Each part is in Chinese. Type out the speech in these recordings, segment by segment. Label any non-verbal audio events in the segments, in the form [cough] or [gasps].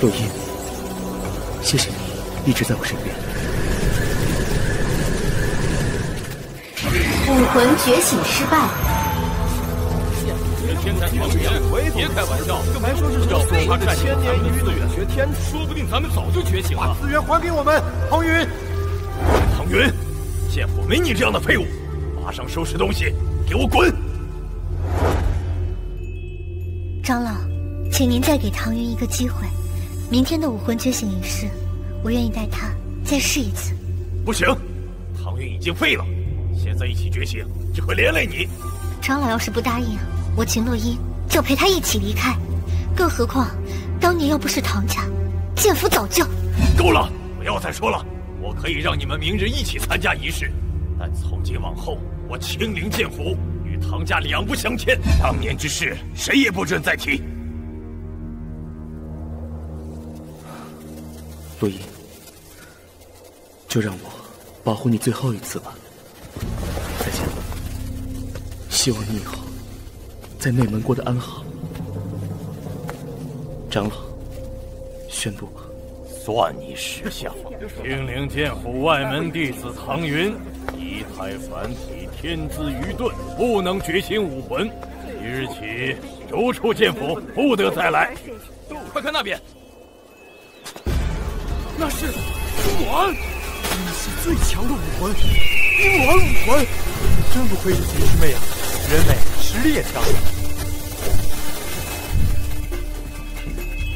洛音，谢谢你一直在我身边。武魂觉醒失败。天才唐元，别开玩笑，这还说是要废他这千年一遇的绝天，说不定咱们早就觉醒了。把资源还给我们，唐云。唐云，剑府没你这样的废物，马上收拾东西，给我滚！长老，请您再给唐云一个机会，明天的武魂觉醒仪式，我愿意带他再试一次。不行，唐云已经废了，现在一起觉醒只会连累你。长老要是不答应，我秦洛音就陪他一起离开。更何况，当年要不是唐家，剑府早就……够了，不要再说了。我可以让你们明日一起参加仪式，但从今往后，我青灵剑府与唐家两不相欠。当年之事，谁也不准再提。洛音，就让我保护你最后一次吧。再见。希望你以后在内门过得安好。长老，宣布吧。算你识相！青灵剑府外门弟子唐云，仪态凡体，天资愚钝，不能觉醒武魂。即日起，逐出剑府，不得再来。快看那边，那是冰鸾，你是最强的武魂，冰鸾武魂，真不愧是秦师妹啊，人美实力也强。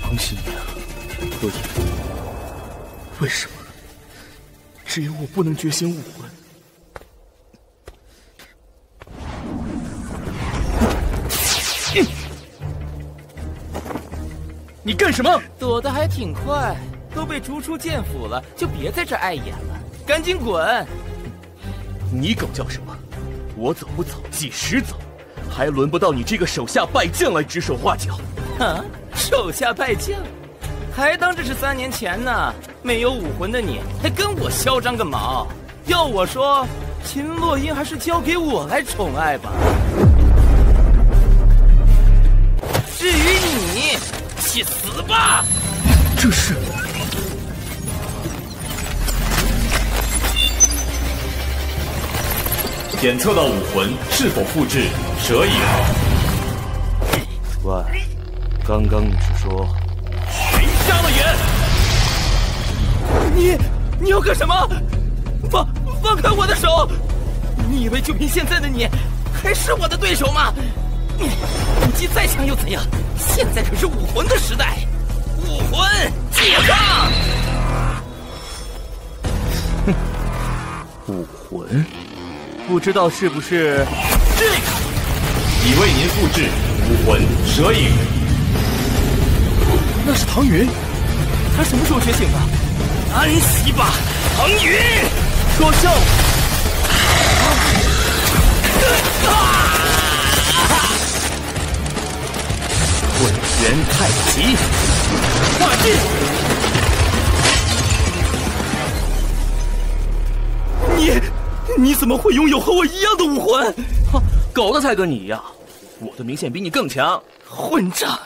恭喜你啊，洛音。为什么只有我不能觉醒武魂？你干什么？躲得还挺快，都被逐出剑府了，就别在这碍眼了，赶紧滚！你狗叫什么？我走不走，几时走，还轮不到你这个手下败将来指手画脚。啊，手下败将？还当这是三年前呢？没有武魂的你，还跟我嚣张个毛？要我说，秦洛音还是交给我来宠爱吧。至于你，去死吧！这是检测到武魂是否复制蛇影？喂，刚刚你是说谁？瞎了眼！你你要干什么？放放开我的手！你以为就凭现在的你，还是我的对手吗？你武技再强又怎样？现在可是武魂的时代，武魂解放！哼，武魂，不知道是不是这个？已为您复制武魂蛇影。那是唐云，他什么时候觉醒的？安息吧，唐云！说笑！混元太极，化劲！你怎么会拥有和我一样的武魂？哼，狗的才跟你一样，我的明显比你更强。混账！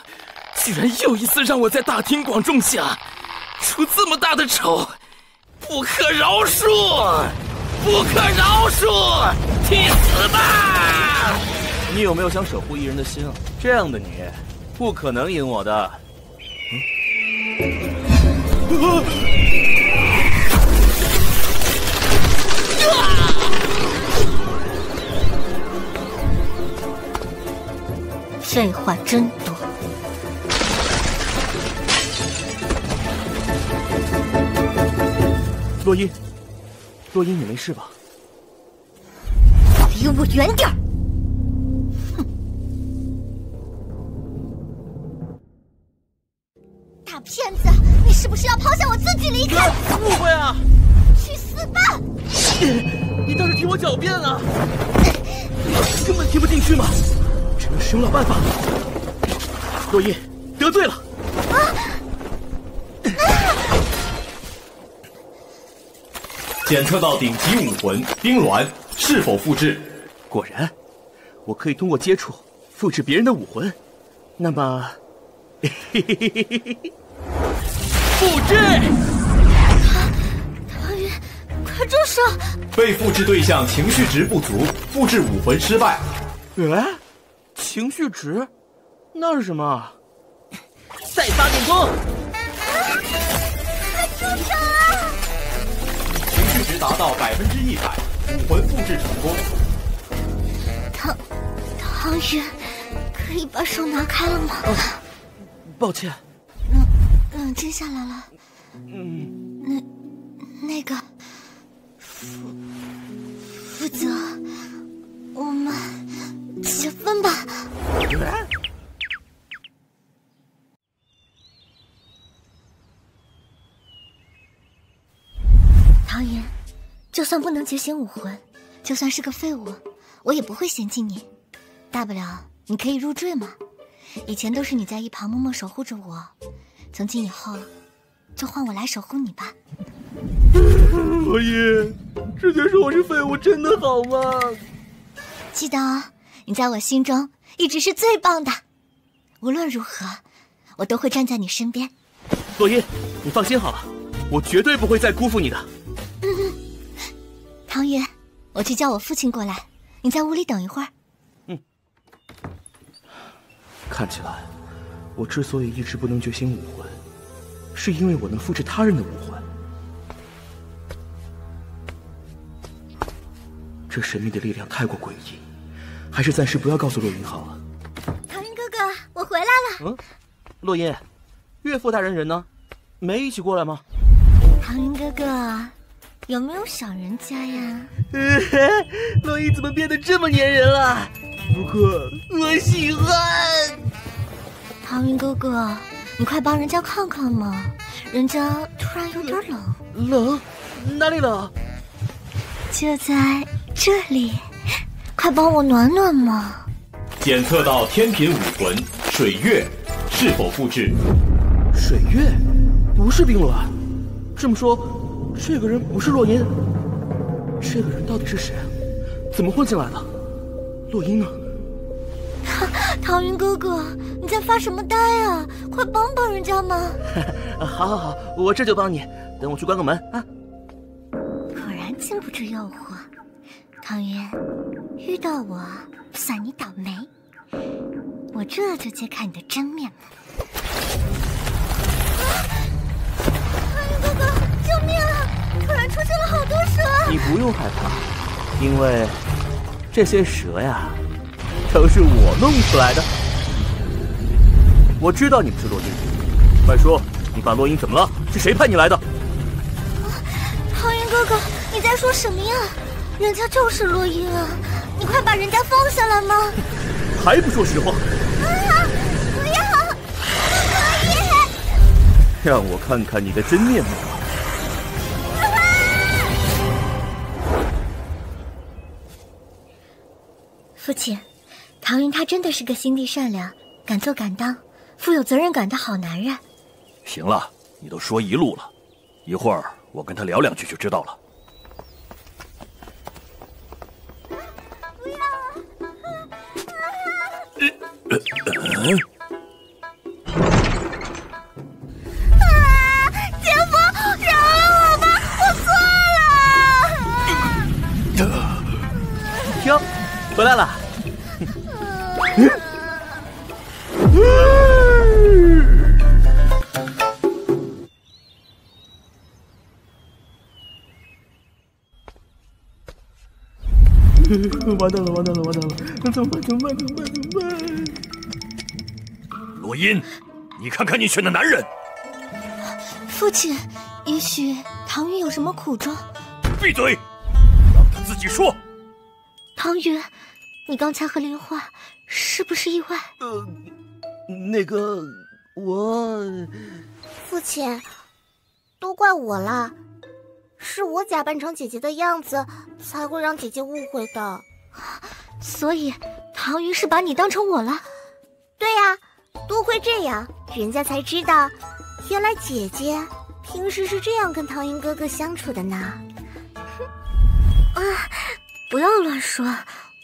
居然又一次让我在大庭广众下出这么大的丑，不可饶恕！不可饶恕！去死吧！你有没有想守护一人的心啊？这样的你，不可能赢我的。废话真多。洛音，洛音，你没事吧？离我远点儿！哼！大骗子，你是不是要抛下我自己离开？误会啊！去死吧！你倒是替我狡辩啊！根本听不进去嘛！只能使用老办法。洛音，得罪了。啊！检测到顶级武魂冰鸾是否复制？果然，我可以通过接触复制别人的武魂。那么，嘿嘿嘿嘿嘿嘿。复制！唐云，快住手！被复制对象情绪值不足，复制武魂失败。哎，情绪值？那是什么？再发点光！快住手啊！情绪值达到百分之一百，武魂复制成功。唐唐云，可以把手拿开了吗？抱歉。冷冷静下来了。嗯，那那个负负责，我们结婚吧。唐云，就算不能觉醒武魂，就算是个废物，我也不会嫌弃你。大不了你可以入赘嘛。以前都是你在一旁默默守护着我，从今以后，就换我来守护你吧。罗伊，直接说我是废物，真的好吗？记得哦，你在我心中一直是最棒的。无论如何，我都会站在你身边。洛伊，你放心好了，我绝对不会再辜负你的。嗯唐云，我去叫我父亲过来，你在屋里等一会儿。嗯看起来，我之所以一直不能觉醒武魂，是因为我能复制他人的武魂。这神秘的力量太过诡异，还是暂时不要告诉洛云好了。唐云哥哥，我回来了。嗯，洛英，岳父大人人呢？没一起过来吗？唐云哥哥，有没有想人家呀？[laughs] 洛伊怎么变得这么粘人了？不过我喜欢。唐云哥哥，你快帮人家看看嘛，人家突然有点冷。冷？哪里冷？就在这里，快帮我暖暖嘛。检测到天品武魂水月，是否复制？水月，不是冰鸾。这么说，这个人不是洛音。这个人到底是谁？怎么混进来的？洛音呢？[laughs] 唐云哥哥，你在发什么呆啊？快帮帮人家嘛！[laughs] 好好好，我这就帮你。等我去关个门啊。果然经不住诱惑，唐云，遇到我算你倒霉。我这就揭开你的真面目。唐云哥哥，救命啊！突然出现了好多蛇。你不用害怕，因为这些蛇呀。都是我弄出来的。我知道你们是洛音，快说，你把洛音怎么了？是谁派你来的？唐云哥哥，你在说什么呀？人家就是洛音啊！你快把人家放下来吗？还不说实话！啊！不要！不可以！让我看看你的真面目。父亲。唐云他真的是个心地善良、敢做敢当、富有责任感的好男人。行了，你都说一路了，一会儿我跟他聊两句就知道了。啊！姐夫，饶了我吧，我错了。停，回来了。完蛋了！完蛋了！完蛋了！那怎么办？怎么办？怎么办？怎么办？罗音，你看看你选的男人。父亲，也许唐云有什么苦衷。闭嘴，让他自己说。唐云，你刚才和林焕是不是意外？呃，那个我……父亲，都怪我啦。是我假扮成姐姐的样子，才会让姐姐误会的。所以唐云是把你当成我了？对呀，多亏这样，人家才知道，原来姐姐平时是这样跟唐云哥哥相处的呢。啊，不要乱说，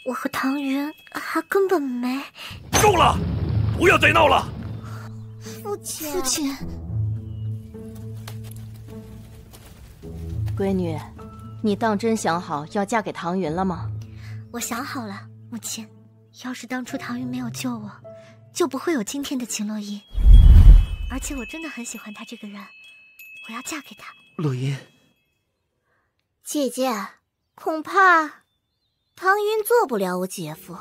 我和唐云还根本没……够了，不要再闹了。父亲，父亲，闺女，你当真想好要嫁给唐云了吗？我想好了，母亲。要是当初唐云没有救我，就不会有今天的秦洛音。而且我真的很喜欢他这个人，我要嫁给他。洛音，姐姐，恐怕唐云做不了我姐夫。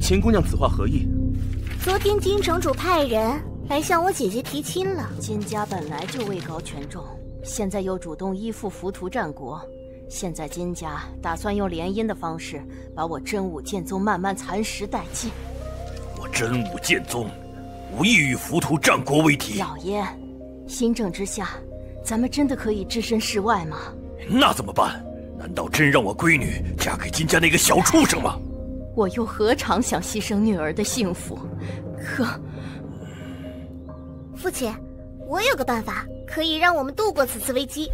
秦姑娘此话何意？昨天金城主派人来向我姐姐提亲了。金家本来就位高权重，现在又主动依附浮屠战国，现在金家打算用联姻的方式把我真武剑宗慢慢蚕食殆尽。我真武剑宗无意与浮屠战国为敌。老爷，新政之下，咱们真的可以置身事外吗？那怎么办？难道真让我闺女嫁给金家那个小畜生吗？我又何尝想牺牲女儿的幸福？可，父亲，我有个办法可以让我们度过此次危机。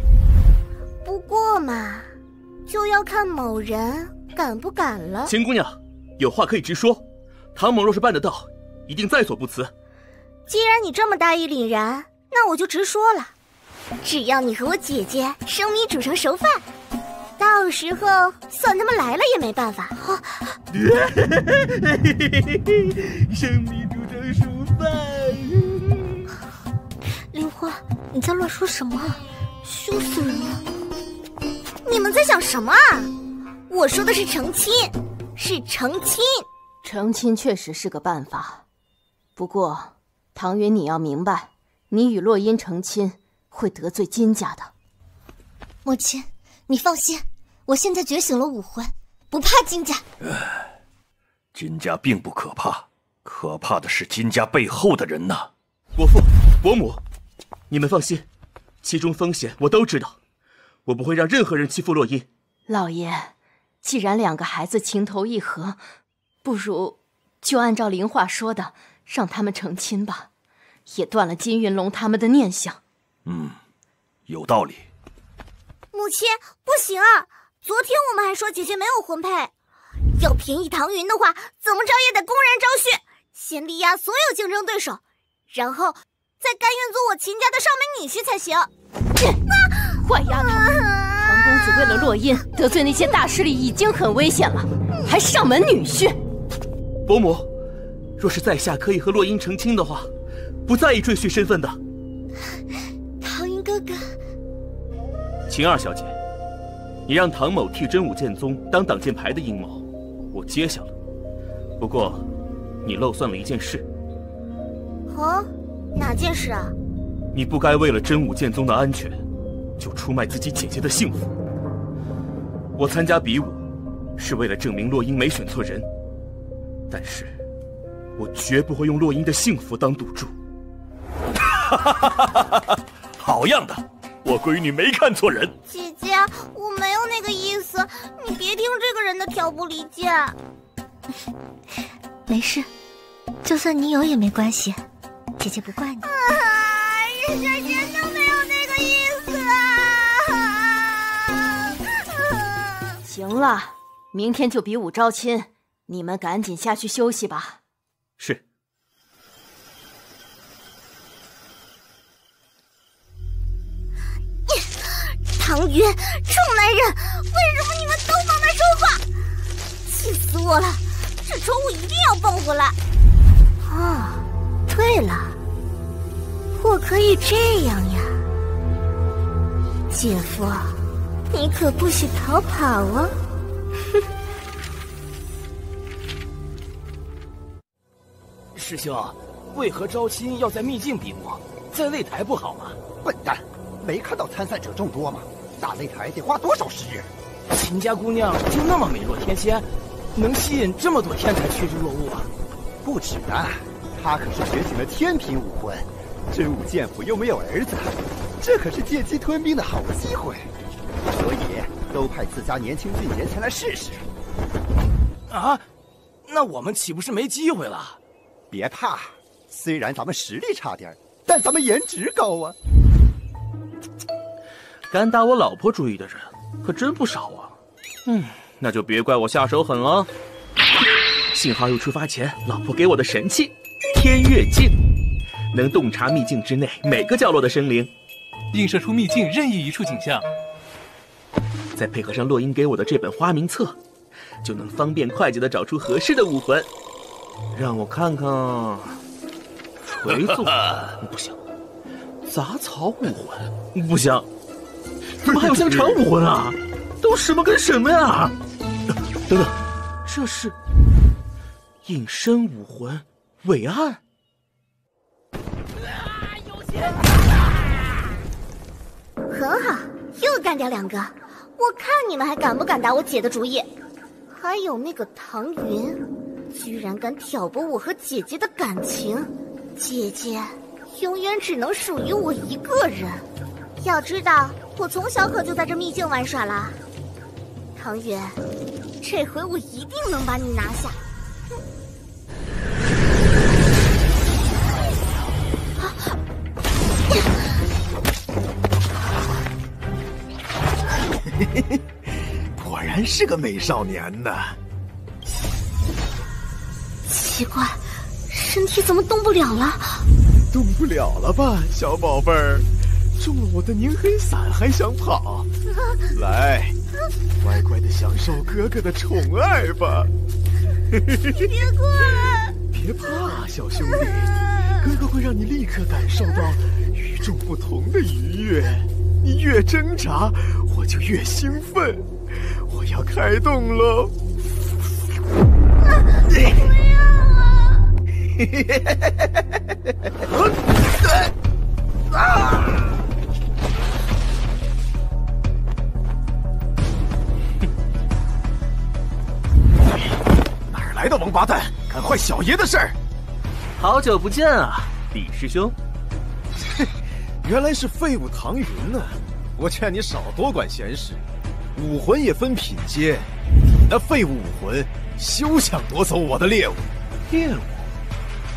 不过嘛，就要看某人敢不敢了。秦姑娘，有话可以直说。唐某若是办得到，一定在所不辞。既然你这么大义凛然，那我就直说了。只要你和我姐姐生米煮成熟饭，到时候算他们来了也没办法。[laughs] 生米煮成熟饭。林花，你在乱说什么？羞死人了！你们在想什么啊？我说的是成亲，是成亲。成亲确实是个办法，不过唐云，你要明白，你与洛音成亲会得罪金家的。母亲，你放心，我现在觉醒了武魂，不怕金家。金家并不可怕，可怕的是金家背后的人呐。伯父、伯母，你们放心，其中风险我都知道，我不会让任何人欺负洛音。老爷，既然两个孩子情投意合，不如就按照林话说的，让他们成亲吧，也断了金云龙他们的念想。嗯，有道理。母亲，不行啊！昨天我们还说姐姐没有婚配，要便宜唐云的话，怎么着也得公然招婿，先力压所有竞争对手，然后再甘愿做我秦家的上门女婿才行。坏丫头，唐公子为了落音得罪那些大势力已经很危险了，还上门女婿。伯母，若是在下可以和洛音成亲的话，不在意赘婿身份的。唐云哥哥，秦二小姐，你让唐某替真武剑宗当挡箭牌的阴谋，我接下了。不过，你漏算了一件事。哦，哪件事啊？你不该为了真武剑宗的安全，就出卖自己姐姐的幸福。我参加比武，是为了证明洛英没选错人，但是，我绝不会用洛英的幸福当赌注。哈哈哈哈哈！好样的，我闺女没看错人。姐姐，我没有那个意思，你别听这个人的挑拨离间。[laughs] 没事，就算你有也没关系，姐姐不怪你。啊，人家真的没有那个意思啊！行了，明天就比武招亲，你们赶紧下去休息吧。是。唐云，臭男人，为什么你们都帮他说话？气死我了！这仇我一定要报回来。哦，对了，我可以这样呀，姐夫，你可不许逃跑哦！师兄，为何招亲要在秘境比武，在擂台不好吗？笨蛋，没看到参赛者众多吗？打擂台得花多少时日？秦家姑娘就那么美若天仙，能吸引这么多天才趋之若鹜啊？不止呢，她可是觉醒了天品武魂，真武剑府又没有儿子，这可是借机吞并的好机会，所以都派自家年轻俊杰前来试试。啊，那我们岂不是没机会了？别怕，虽然咱们实力差点，但咱们颜值高啊！敢打我老婆主意的人可真不少啊！嗯，那就别怪我下手狠了。幸好又出发前，老婆给我的神器——天月镜，能洞察秘境之内每个角落的生灵，映射出秘境任意一处景象，再配合上洛英给我的这本花名册，就能方便快捷的找出合适的武魂。让我看看，锤子武魂？[laughs] 不行，杂草武魂？不行，怎么还有 [laughs] 香肠武魂啊？都什么跟什么呀？等等，这是隐身武魂？伟岸。很好，又干掉两个，我看你们还敢不敢打我姐的主意？还有那个唐云，居然敢挑拨我和姐姐的感情，姐姐永远只能属于我一个人。要知道，我从小可就在这秘境玩耍了。唐云，这回我一定能把你拿下。哼 [laughs] 果然是个美少年呢。奇怪，身体怎么动不了了？动不了了吧，小宝贝儿？中了我的凝黑散还想跑？来，乖乖的享受哥哥的宠爱吧。别过来！别怕，小兄弟，哥哥会让你立刻感受到与众不同的愉悦。你越挣扎，我就越兴奋。我要开动喽！不要啊！啊！哪儿来的王八蛋，敢坏小爷的事儿？好久不见啊，李师兄。[laughs] 原来是废物唐云呢！我劝你少多管闲事。武魂也分品阶，你那废物武魂，休想夺走我的猎物！猎物？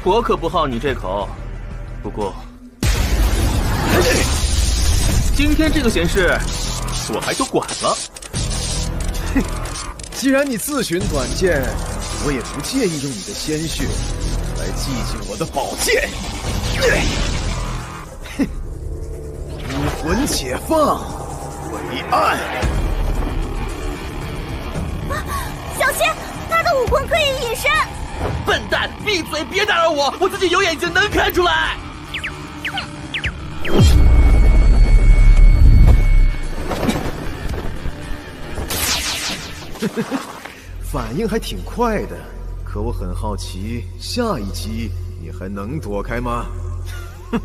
我可不好你这口。不过，今天这个闲事，我还就管了。哼，既然你自寻短见，我也不介意用你的鲜血来祭祭我的宝剑。哼，武魂解放，伟岸。小心，他的武魂可以隐身。笨蛋，闭嘴，别打扰我，我自己有眼睛能看出来。[laughs] 反应还挺快的，可我很好奇，下一击你还能躲开吗？[laughs]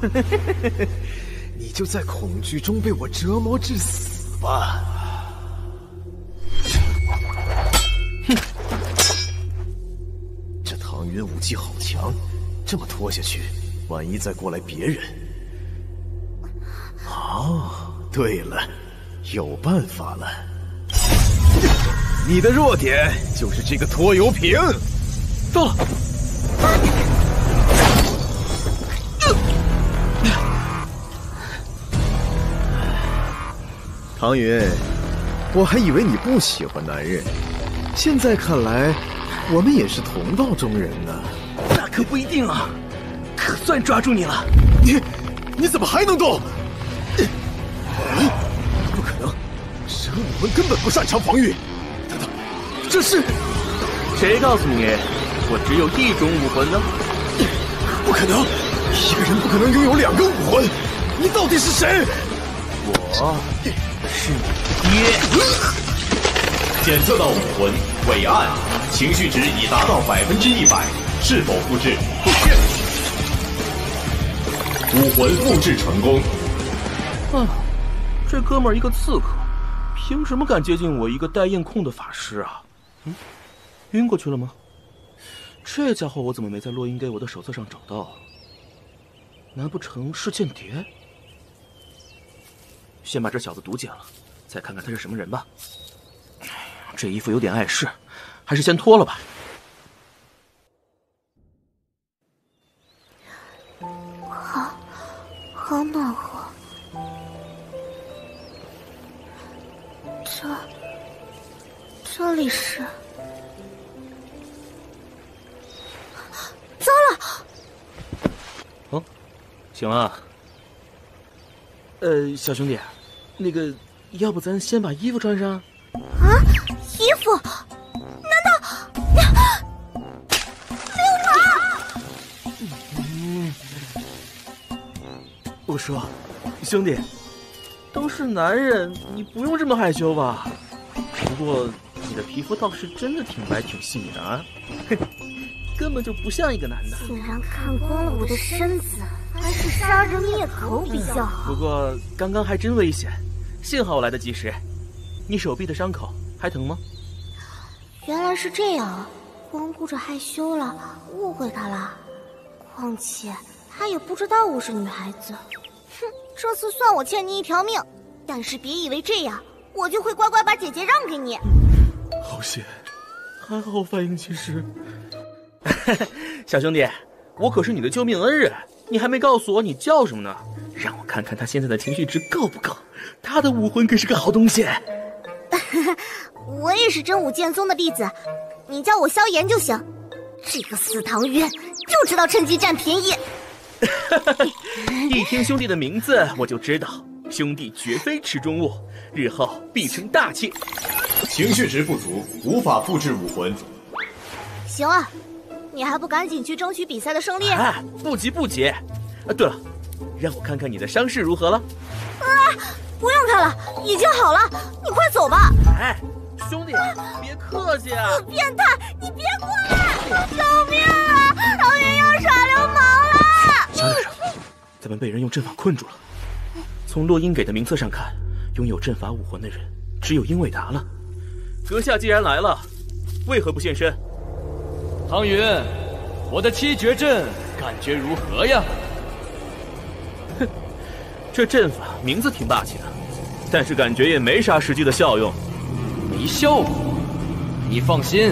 你就在恐惧中被我折磨致死吧！武技好强，这么拖下去，万一再过来别人……哦，对了，有办法了。你的弱点就是这个拖油瓶。到了。唐云，我还以为你不喜欢男人，现在看来，我们也是同道中人呢。那可不一定啊，可算抓住你了。你，你怎么还能动？不可能，蛇武魂根本不擅长防御。等等，这是？谁告诉你我只有一种武魂呢？不可能，一个人不可能拥有两个武魂。你到底是谁？我是你爹。检测到武魂伟岸，情绪值已达到百分之一百，是否复制？复制。武魂复制成功。啊，这哥们儿一个刺客，凭什么敢接近我一个带焰控的法师啊？嗯，晕过去了吗？这家伙我怎么没在洛英给我的手册上找到？难不成是间谍？先把这小子毒解了，再看看他是什么人吧。这衣服有点碍事，还是先脱了吧。好，好暖和。这，这里是？糟了！哦，醒了。呃，小兄弟，那个要不咱先把衣服穿上？啊，衣服？难道流氓？嗯，我说，兄弟，都是男人，你不用这么害羞吧？不过你的皮肤倒是真的挺白挺细腻的啊，根本就不像一个男的。竟然看光了我的身子，还是杀人灭口比较好。不过刚刚还真危险，幸好我来得及时。你手臂的伤口还疼吗？原来是这样，光顾着害羞了，误会他了。况且他也不知道我是女孩子。哼，这次算我欠你一条命，但是别以为这样我就会乖乖把姐姐让给你。好险，还好我反应及时。[laughs] 小兄弟，我可是你的救命恩人，你还没告诉我你叫什么呢？让我看看他现在的情绪值够不够。他的武魂可是个好东西。[laughs] 我也是真武剑宗的弟子，你叫我萧炎就行。这个死唐渊就知道趁机占便宜。[laughs] [laughs] 一听兄弟的名字，我就知道兄弟绝非池中物，日后必成大器。情绪值不足，无法复制武魂。行啊，你还不赶紧去争取比赛的胜利？哎，不急不急。啊，对了，让我看看你的伤势如何了。啊！不用看了，已经好了。你快走吧。哎，兄弟，别客气啊！变态，你别过来！救命啊！唐云要耍流氓了！小点声，咱们被人用阵法困住了。从洛英给的名册上看，拥有阵法武魂的人只有英伟达了。阁下既然来了，为何不现身？唐云，我的七绝阵感觉如何呀？哼，[laughs] 这阵法名字挺霸气的。但是感觉也没啥实际的效用，没效果。你放心，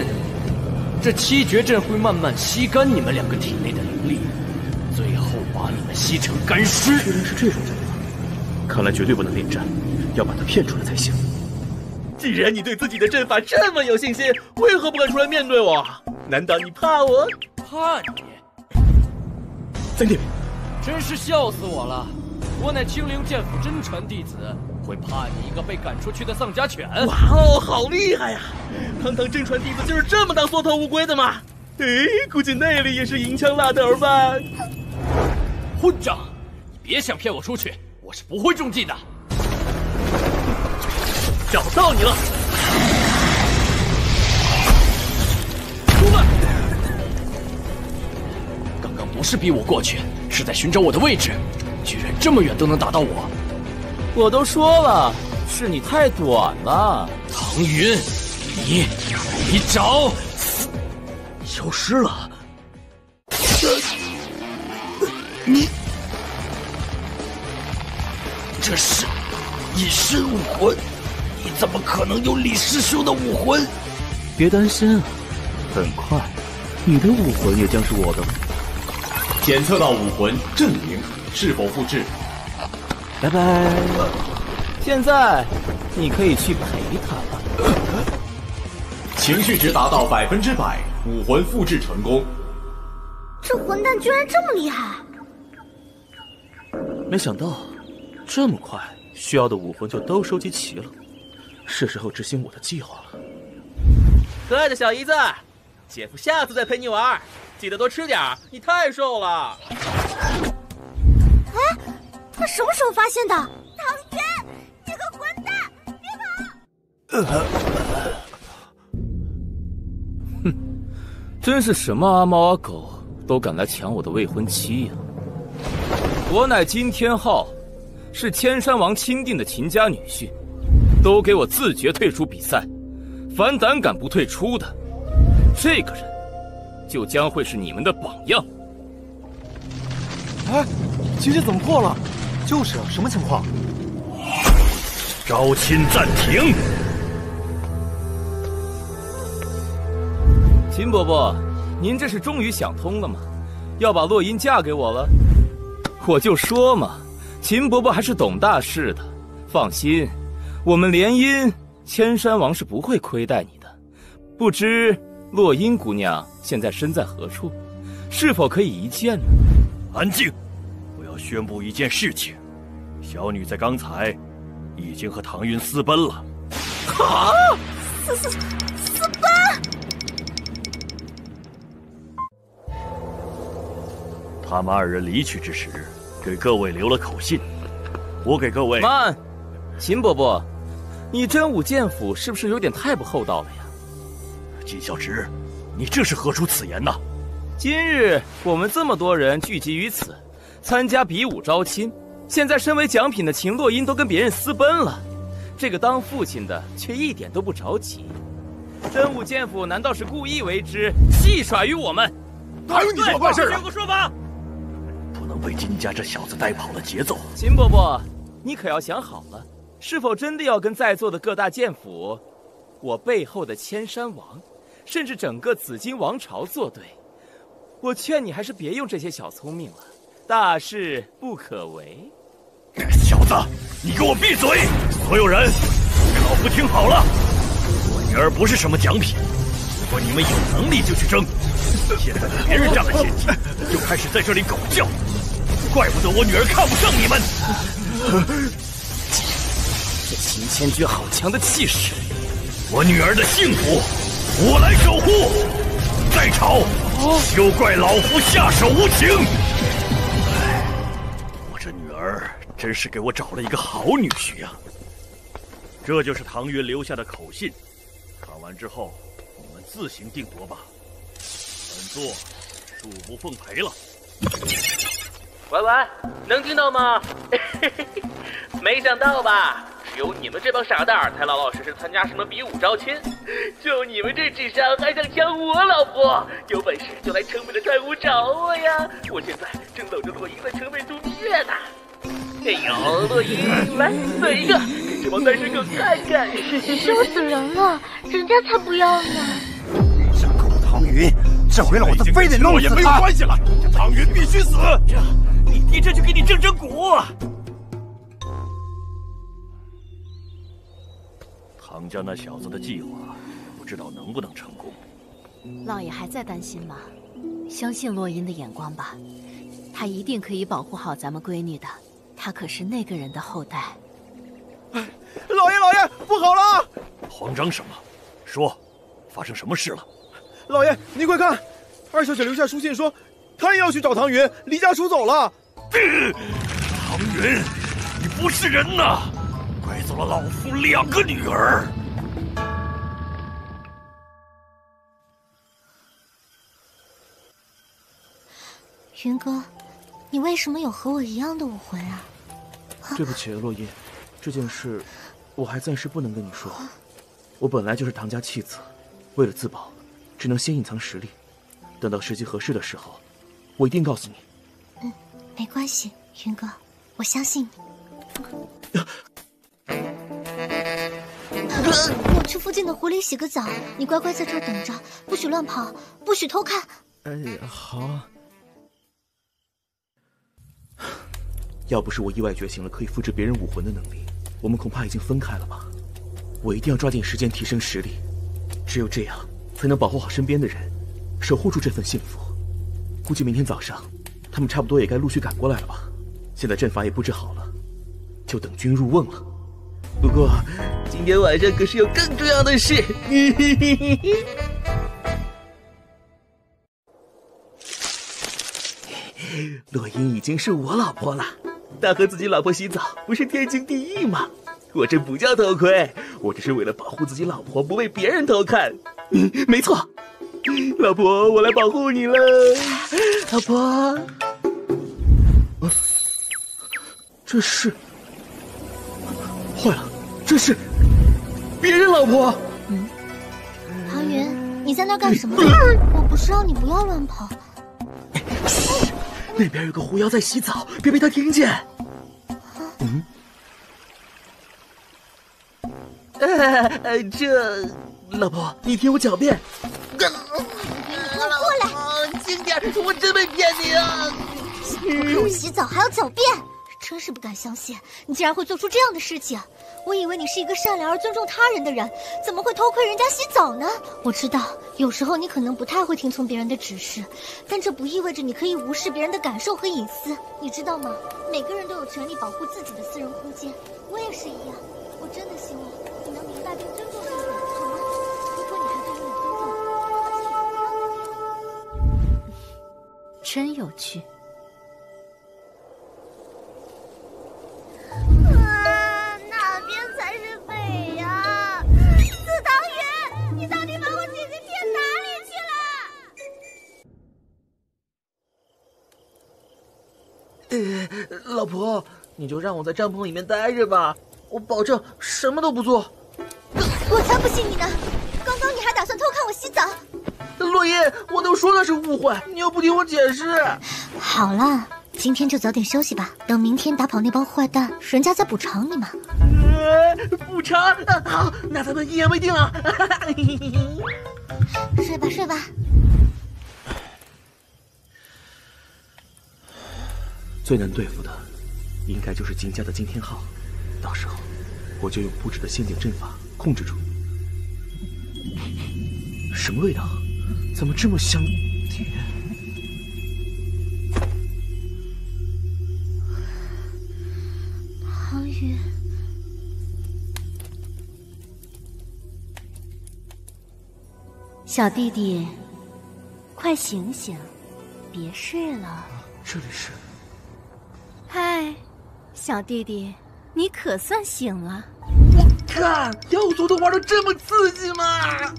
这七绝阵会慢慢吸干你们两个体内的灵力，最后把你们吸成干尸。居然是这种阵法，看来绝对不能恋战，要把他骗出来才行。既然你对自己的阵法这么有信心，为何不敢出来面对我？难道你怕我？怕你？在那边，真是笑死我了！我乃青灵剑府真传弟子。会怕你一个被赶出去的丧家犬？哇哦，好厉害呀！堂堂真传弟子就是这么当缩头乌龟的吗？哎，估计那里也是银枪辣头吧？混账！你别想骗我出去，我是不会中计的。找到你了！出来！刚刚不是逼我过去，是在寻找我的位置，居然这么远都能打到我！我都说了，是你太短了，唐云，你你找，消失了。你这是隐身武魂，你怎么可能有李师兄的武魂？别担心，很快你的武魂也将是我的。检测到武魂阵灵，是否复制？拜拜。现在你可以去陪他了。情绪值达到百分之百，武魂复制成功。这混蛋居然这么厉害！没想到这么快，需要的武魂就都收集齐了。是时候执行我的计划了。可爱的小姨子，姐夫下次再陪你玩，记得多吃点，你太瘦了。哎。他什么时候发现的？唐渊，你个混蛋，别跑！哼，[laughs] 真是什么阿猫阿狗都敢来抢我的未婚妻呀！我乃金天昊，是千山王钦定的秦家女婿，都给我自觉退出比赛。凡胆敢不退出的，这个人就将会是你们的榜样。哎，结界怎么破了？就是啊，什么情况？招亲暂停。秦伯伯，您这是终于想通了吗？要把洛音嫁给我了？我就说嘛，秦伯伯还是懂大事的。放心，我们联姻，千山王是不会亏待你的。不知洛音姑娘现在身在何处？是否可以一见呢？安静！我要宣布一件事情。小女在刚才已经和唐云私奔了。啊！私私私奔！他们二人离去之时，给各位留了口信。我给各位慢，秦伯伯，你真武剑府是不是有点太不厚道了呀？金小直，你这是何出此言呐？今日我们这么多人聚集于此，参加比武招亲。现在身为奖品的秦洛音都跟别人私奔了，这个当父亲的却一点都不着急。真武剑府难道是故意为之，戏耍于我们？哪有你这么办事的？有个说法。不能被金家这小子带跑了节奏。秦伯伯，你可要想好了，是否真的要跟在座的各大剑府，我背后的千山王，甚至整个紫金王朝作对？我劝你还是别用这些小聪明了，大事不可为。小子，你给我闭嘴！所有人，给老夫听好了，我女儿不是什么奖品。如果你们有能力就去争，现在别人占了先机，就开始在这里狗叫，怪不得我女儿看不上你们。这秦千军好强的气势，我女儿的幸福，我来守护。再吵，休怪老夫下手无情。真是给我找了一个好女婿呀！这就是唐云留下的口信，看完之后你们自行定夺吧。本座恕不奉陪了。喂喂，能听到吗？[laughs] 没想到吧？只有你们这帮傻蛋才老老实实参加什么比武招亲，就你们这智商还想抢我老婆？有本事就来城北的太湖找我呀！我现在正等着洛英在城北度蜜月呢。哎呦，洛伊，来来一个，给这帮单身狗看看！羞死人了，人家才不要呢！傻狗唐云，这回老子非得弄死他！也没有关系了，这唐云必须死！你爹这就给你正正骨！唐家那小子的计划，不知道能不能成功。老爷还在担心吗？相信洛英的眼光吧，他一定可以保护好咱们闺女的。他可是那个人的后代。哎，老爷，老爷，不好了！慌张什么？说，发生什么事了？老爷，您快看，二小姐留下书信说，她也要去找唐云，离家出走了。唐云，你不是人呐！拐走了老夫两个女儿。云哥，你为什么有和我一样的武魂啊？对不起，洛音，这件事我还暂时不能跟你说。我本来就是唐家弃子，为了自保，只能先隐藏实力。等到时机合适的时候，我一定告诉你。嗯，没关系，云哥，我相信你。我去附近的湖里洗个澡，你乖乖在这等着，不许乱跑，不许偷看。哎，好。要不是我意外觉醒了可以复制别人武魂的能力，我们恐怕已经分开了吧。我一定要抓紧时间提升实力，只有这样才能保护好身边的人，守护住这份幸福。估计明天早上，他们差不多也该陆续赶过来了吧。现在阵法也布置好了，就等君入瓮了。不过今天晚上可是有更重要的事。[laughs] 洛英已经是我老婆了。他和自己老婆洗澡不是天经地义吗？我这不叫偷窥，我这是为了保护自己老婆不被别人偷看。嗯，[laughs] 没错，老婆，我来保护你了，老婆。啊，这是坏了，这是别人老婆。嗯，唐云，你在那干什么？[laughs] 我不是让你不要乱跑。那边有个狐妖在洗澡，别被他听见。嗯，呃，这老婆，你听我狡辩。过来！轻点，我真没骗你啊！陪我洗澡还要狡辩，真是不敢相信，你竟然会做出这样的事情！我以为你是一个善良而尊重他人的人，怎么会偷窥人家洗澡呢？我知道，有时候你可能不太会听从别人的指示，但这不意味着你可以无视别人的感受和隐私，你知道吗？每个人都有权利保护自己的私人空间，我也是一样。我真的希望你能明白并尊重这一点，好吗？如果你还对我有尊重，真有趣。呃，老婆，你就让我在帐篷里面待着吧，我保证什么都不做。我才不信你呢！刚刚你还打算偷看我洗澡。落叶，我都说那是误会，你又不听我解释。好了。今天就早点休息吧，等明天打跑那帮坏蛋，人家再补偿你嘛。呃，补偿？好，那咱们一言为定啊！睡吧，睡吧。最难对付的，应该就是金家的金天昊，到时候我就用布置的陷阱阵法控制住。什么味道？怎么这么香甜？唐云，小弟弟，快醒醒，别睡了。这里是。嗨，小弟弟，你可算醒了。我靠妖族都玩的这么刺激吗？[laughs]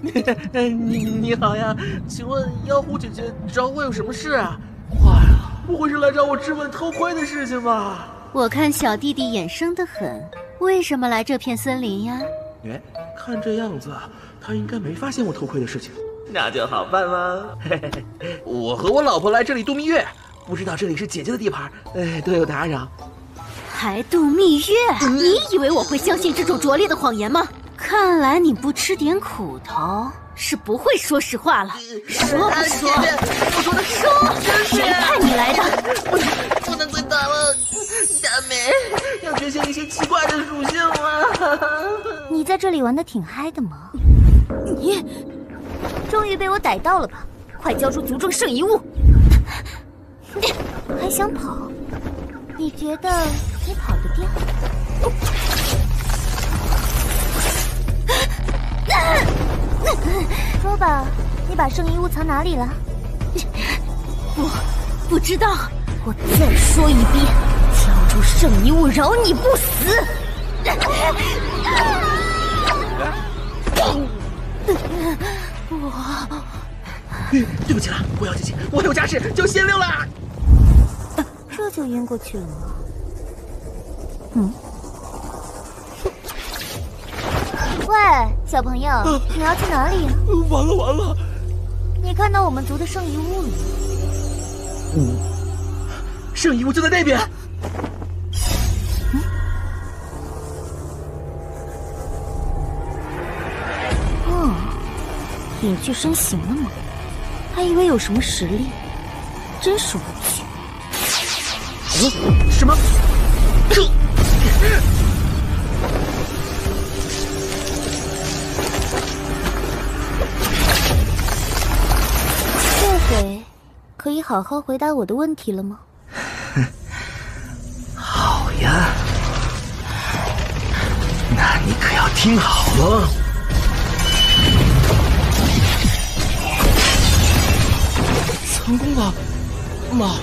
你你好呀，请问妖狐姐姐找我有什么事啊？快啊，不会是来找我质问偷窥的事情吧？我看小弟弟眼生的很，为什么来这片森林呀？哎，看这样子，他应该没发现我偷窥的事情，那就好办了。[laughs] 我和我老婆来这里度蜜月，不知道这里是姐姐的地盘，哎，多有打扰。还度蜜月？嗯、你以为我会相信这种拙劣的谎言吗？看来你不吃点苦头是不会说实话了。说不说？我说的说，谁派你来的？不不能再打了。大美，要觉醒一些奇怪的属性吗？[laughs] 你在这里玩的挺嗨的嘛？你终于被我逮到了吧？快交出族中圣遗物！[laughs] 还想跑？你觉得你跑得掉？[laughs] 说吧，你把圣遗物藏哪里了？[laughs] 不，不知道。我再说一遍。交出圣遗物，饶你不死！我，[laughs] 对不起了，不要姐姐，我有家事，就先溜了。这就晕过去了吗？嗯。喂，小朋友，你要去哪里？完了完了！你看到我们族的圣遗物了吗？嗯，圣遗物就在那边。嗯隐去身形了吗？还以为有什么实力，真是无趣。嗯，什么？这回可以好好回答我的问题了吗？[laughs] 好呀，那你可要听好了。成功了，妈！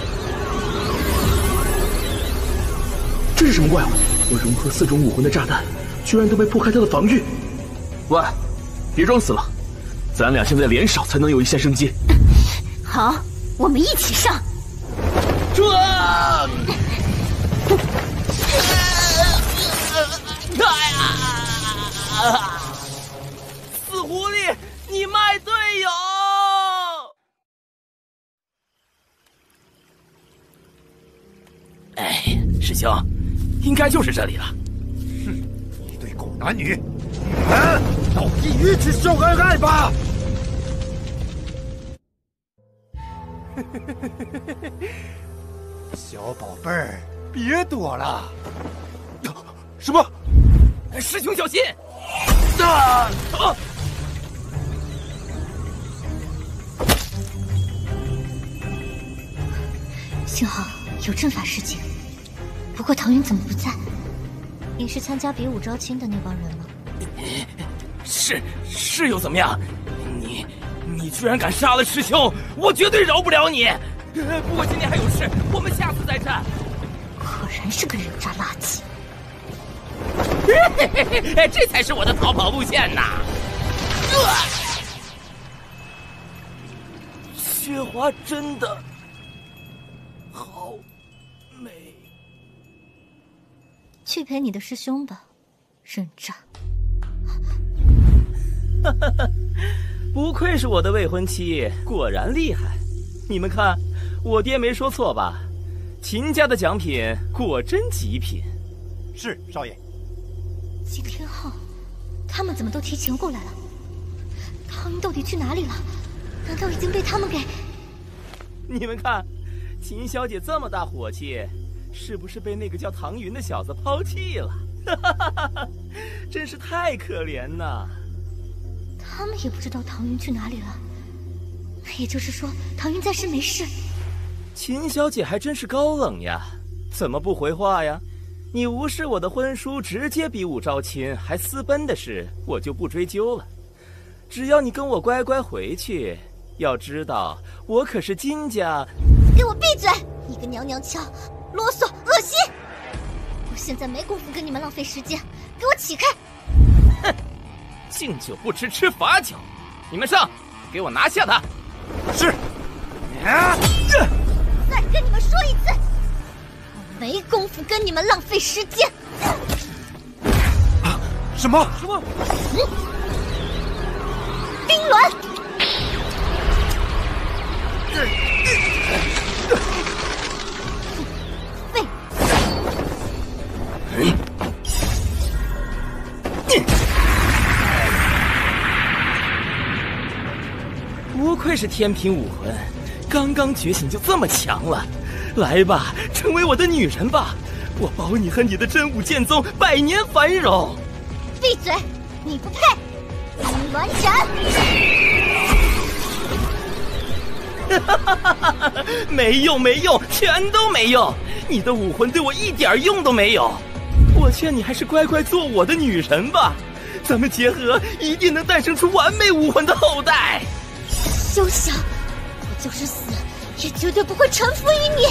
这是什么怪物？我融合四种武魂的炸弹，居然都没破开它的防御。喂，别装死了，咱俩现在联手才能有一线生机。好，我们一起上！这！哎呀！死狐狸，你卖队友！哎，师兄，应该就是这里了。哼，一对狗男女，你们到地狱去受恩爱吧！[laughs] 小宝贝儿，别躲了！什么？师兄小心！啊！啊！幸好有阵法示警。不过唐云怎么不在？你是参加比武招亲的那帮人吗？是是又怎么样？你你居然敢杀了师兄，我绝对饶不了你！不过今天还有事，我们下次再战。果然是个人渣垃圾！这才是我的逃跑路线呐！雪华真的好美。去陪你的师兄吧，人渣！哈哈哈，不愧是我的未婚妻，果然厉害。你们看，我爹没说错吧？秦家的奖品果真极品。是少爷。金天后，他们怎么都提前过来了？唐云到底去哪里了？难道已经被他们给……你们看，秦小姐这么大火气，是不是被那个叫唐云的小子抛弃了？哈哈哈哈真是太可怜呐！他们也不知道唐云去哪里了。那也就是说，唐云暂时没事。秦小姐还真是高冷呀，怎么不回话呀？你无视我的婚书，直接比武招亲，还私奔的事，我就不追究了。只要你跟我乖乖回去，要知道我可是金家。给我闭嘴！你个娘娘腔，啰嗦，恶心！我现在没工夫跟你们浪费时间，给我起开！哼，敬酒不吃吃罚酒，你们上，给我拿下他！是。啊！再跟你们说一次。我没工夫跟你们浪费时间。啊！什么？什么？嗯，冰鸾。废。不愧是天品武魂，刚刚觉醒就这么强了。来吧，成为我的女人吧！我保你和你的真武剑宗百年繁荣。闭嘴！你不配！冰鸾斩！哈哈哈哈哈！没用，没用，全都没用！你的武魂对我一点用都没有。我劝你还是乖乖做我的女神吧，咱们结合一定能诞生出完美武魂的后代。休想！我就是死。也绝对不会臣服于你，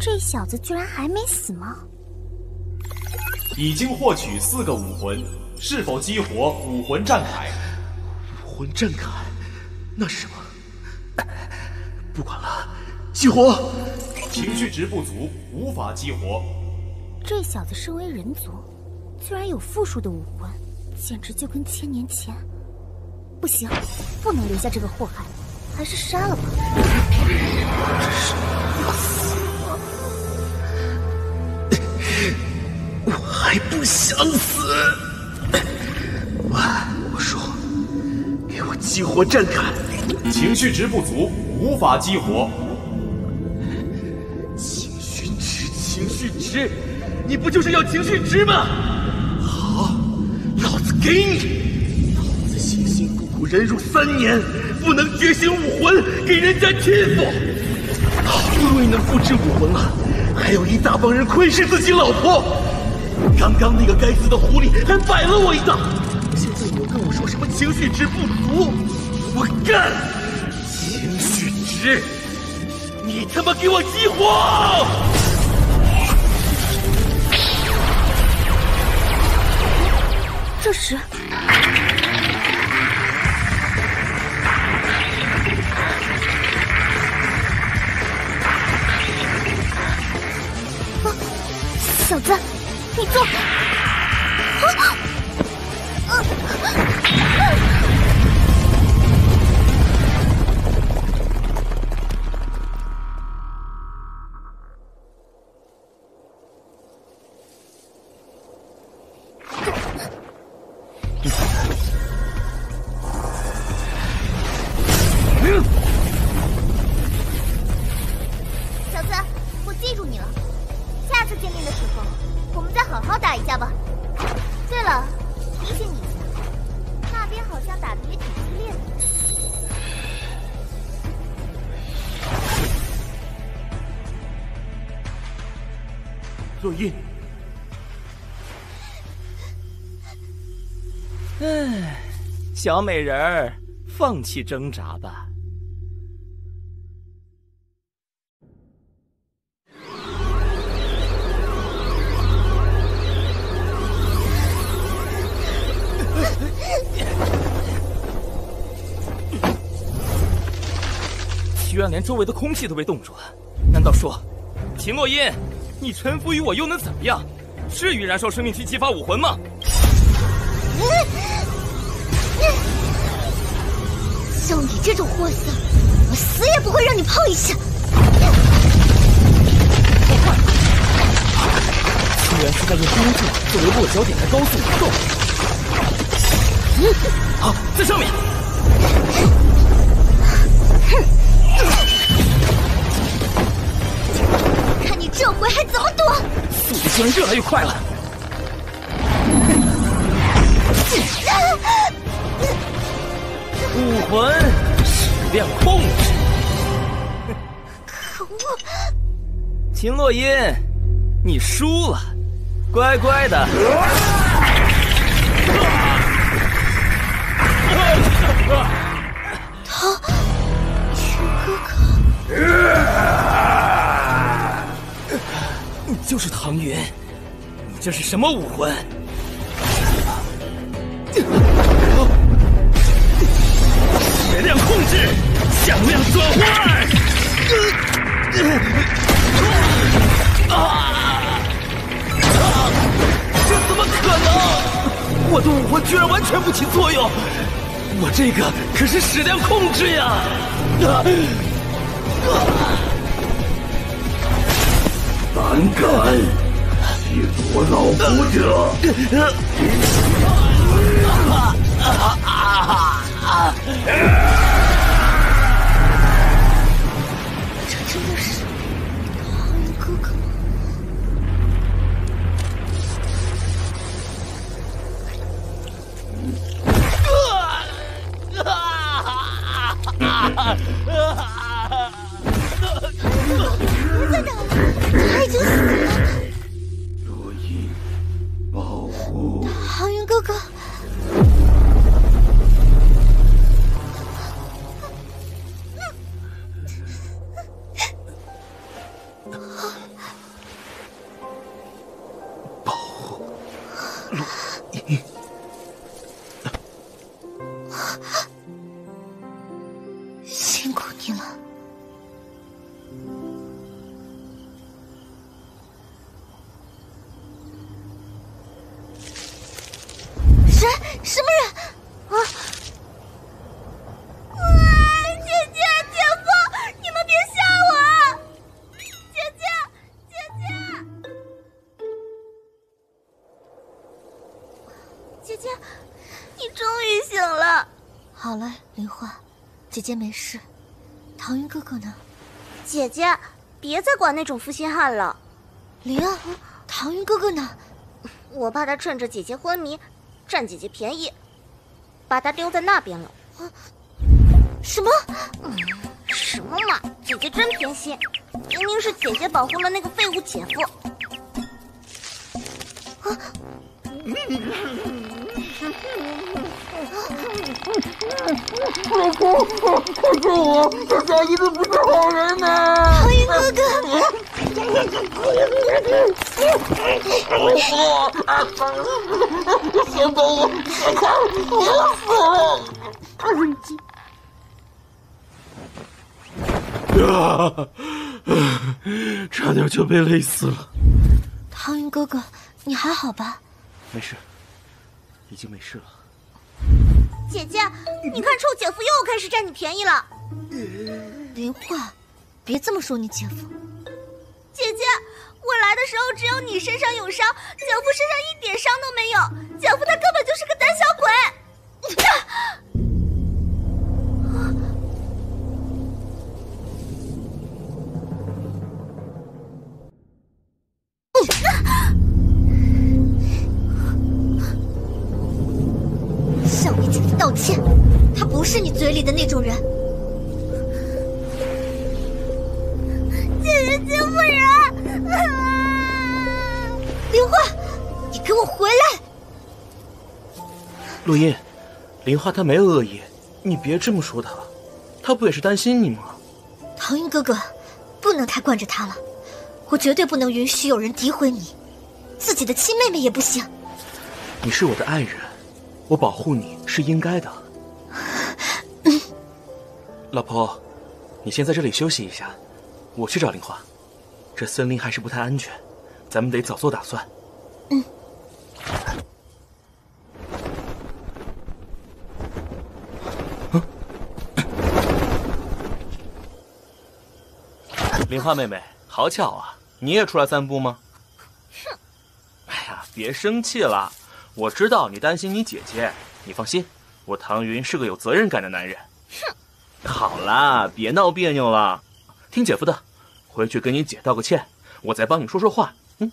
这小子居然还没死吗？已经获取四个武魂，是否激活武魂战铠？武魂战铠，那是什么？不管了，激活！情绪值不足，无法激活。这小子身为人族，居然有复数的武魂，简直就跟千年前……不行，不能留下这个祸害，还是杀了吧。这是要死吗？我还不想死！我我说，给我激活战铠。情绪值不足，无法激活。情绪值情绪值，你不就是要情绪值吗？好，老子给你！老子辛辛苦苦忍辱三年，不能觉醒武魂，给人家欺负。好不容易能复制武魂了，还有一大帮人窥视自己老婆。刚刚那个该死的狐狸还摆了我一道，现在你又跟我说什么情绪值不足？我干！情绪值，你他妈给我激活！这时，小子，你做……啊！小美人儿，放弃挣扎吧。[laughs] 居然连周围的空气都被冻住了，难道说，秦洛音，你臣服于我又能怎么样？至于燃烧生命去激发武魂吗？像你这种货色，我死也不会让你碰一下。居然是在用光柱作为落脚点来高速移动。好，在上面。哼看你这回还怎么躲！速度居然越来越快了。[laughs] 武魂矢量控制。可恶！秦洛音，你输了，乖乖的。唐云哥哥，你就是唐云，你这是什么武魂？向量转换。啊！这怎么可能？我的武魂居然完全不起作用！我这个可是矢量控制呀！啊！胆敢亵渎我老夫者！这 [laughs] 哥哥，姐姐没事。唐云哥哥呢？姐姐，别再管那种负心汉了。灵儿，唐云哥哥呢？我怕他趁着姐姐昏迷，占姐姐便宜，把他丢在那边了。什么？嗯，什么嘛！姐姐真偏心，明明是姐姐保护了那个废物姐夫。啊！[laughs] 老公，快救我！这家一定不是好人呐！唐云哥哥，先给我解开，我死了！啊！差点就被累死了。唐云哥哥，你还好吧？没事，已经没事了。姐姐，你看臭姐夫又开始占你便宜了。林慧，别这么说你姐夫。姐姐，我来的时候只有你身上有伤，姐夫身上一点伤都没有。姐夫他根本就是个胆小鬼。是你嘴里的那种人。姐姐欺负人！林花，你给我回来！陆音，林花她没有恶意，你别这么说她，她不也是担心你吗？唐云哥哥，不能太惯着她了，我绝对不能允许有人诋毁你，自己的亲妹妹也不行。你是我的爱人，我保护你是应该的。老婆，你先在这里休息一下，我去找林花。这森林还是不太安全，咱们得早做打算。嗯。林花妹妹，好巧啊，你也出来散步吗？哼！哎呀，别生气了，我知道你担心你姐姐，你放心，我唐云是个有责任感的男人。哼！好啦，别闹别扭了，听姐夫的，回去跟你姐道个歉，我再帮你说说话。嗯。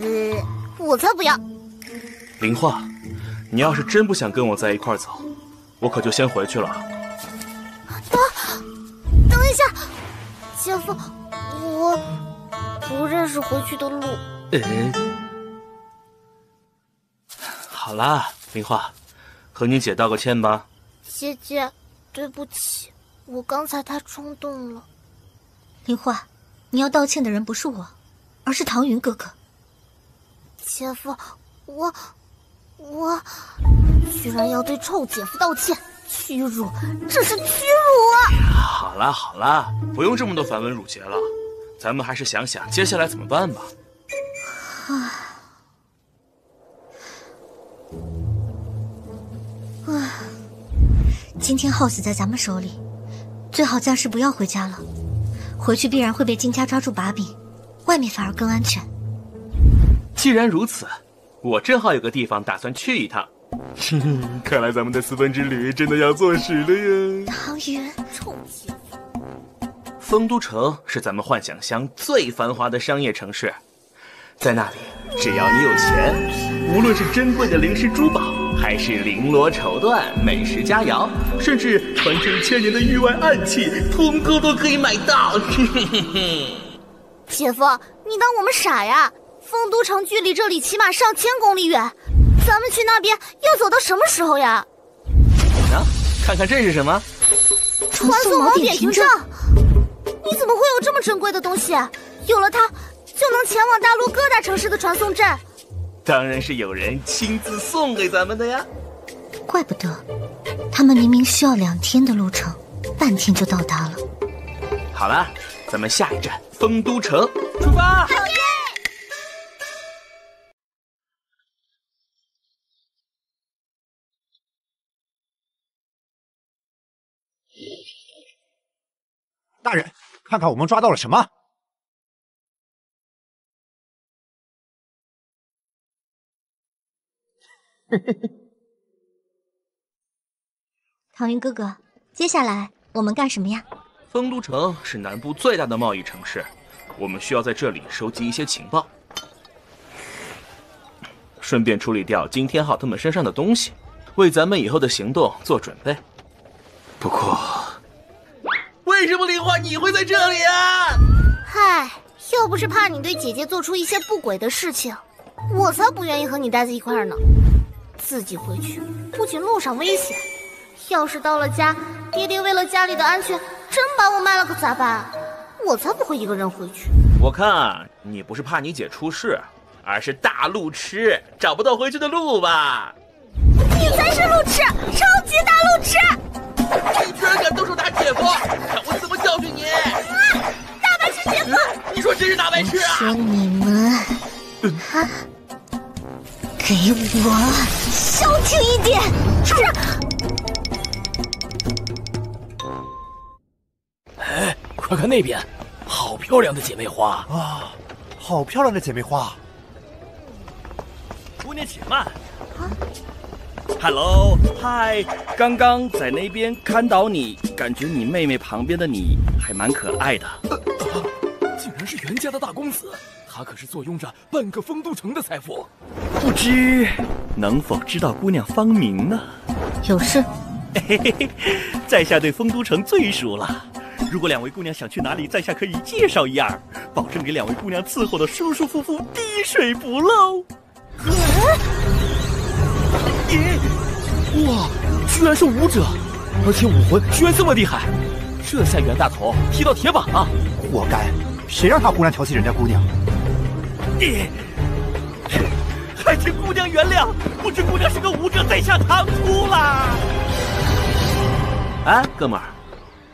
呃，我才不要。林画，你要是真不想跟我在一块走，我可就先回去了。等，等一下，姐夫，我不认识回去的路。嗯，好啦，林画，和你姐道个歉吧。姐姐，对不起，我刚才太冲动了。林花，你要道歉的人不是我，而是唐云哥哥。姐夫，我我居然要对臭姐夫道歉，屈辱，这是屈辱啊！好啦好啦，不用这么多繁文缛节了，咱们还是想想接下来怎么办吧。啊啊！今天耗死在咱们手里，最好暂时不要回家了。回去必然会被金家抓住把柄，外面反而更安全。既然如此，我正好有个地方打算去一趟。[laughs] 看来咱们的私奔之旅真的要坐实了呀！唐云，臭姐夫！丰都城是咱们幻想乡最繁华的商业城市，在那里，只要你有钱，无论是珍贵的灵石珠宝，还是绫罗绸缎、美食佳肴，甚至传承千年的域外暗器，通通都可以买到。[laughs] 姐夫，你当我们傻呀？丰都城距离这里起码上千公里远，咱们去那边要走到什么时候呀？啊，看看这是什么？传送锚点凭证。你怎么会有这么珍贵的东西？有了它，就能前往大陆各大城市的传送阵。当然是有人亲自送给咱们的呀。怪不得，他们明明需要两天的路程，半天就到达了。好了，咱们下一站丰都城出发。大人，看看我们抓到了什么？[laughs] 唐云哥哥，接下来我们干什么呀？丰都城是南部最大的贸易城市，我们需要在这里收集一些情报，顺便处理掉金天昊他们身上的东西，为咱们以后的行动做准备。不过，为什么林花你会在这里啊？嗨，要不是怕你对姐姐做出一些不轨的事情，我才不愿意和你待在一块儿呢。自己回去，不仅路上危险，要是到了家，爹爹为了家里的安全，真把我卖了可咋办？我才不会一个人回去。我看啊你不是怕你姐出事，而是大路痴，找不到回去的路吧？你才是路痴，超级大路痴！你居然敢动手打姐夫，看我怎么教训你！啊！大白痴姐夫！你说谁是大白痴啊？说你们，啊！给我消停一点！是。哎，快看那边，好漂亮的姐妹花啊！好漂亮的姐妹花。姑娘且慢。啊！Hello，嗨！刚刚在那边看到你，感觉你妹妹旁边的你还蛮可爱的。啊竟然是袁家的大公子，他可是坐拥着半个丰都城的财富。不知能否知道姑娘芳名呢？有事。嘿嘿嘿，在下对丰都城最熟了。如果两位姑娘想去哪里，在下可以介绍一二，保证给两位姑娘伺候的舒舒服服，滴水不漏。咦，哇，居然是武者，而且武魂居然这么厉害！这下袁大头踢到铁板了，活该！谁让他胡乱调戏人家姑娘？你，还请姑娘原谅，不知姑娘是个武者，在下唐突啦。哎，哥们儿，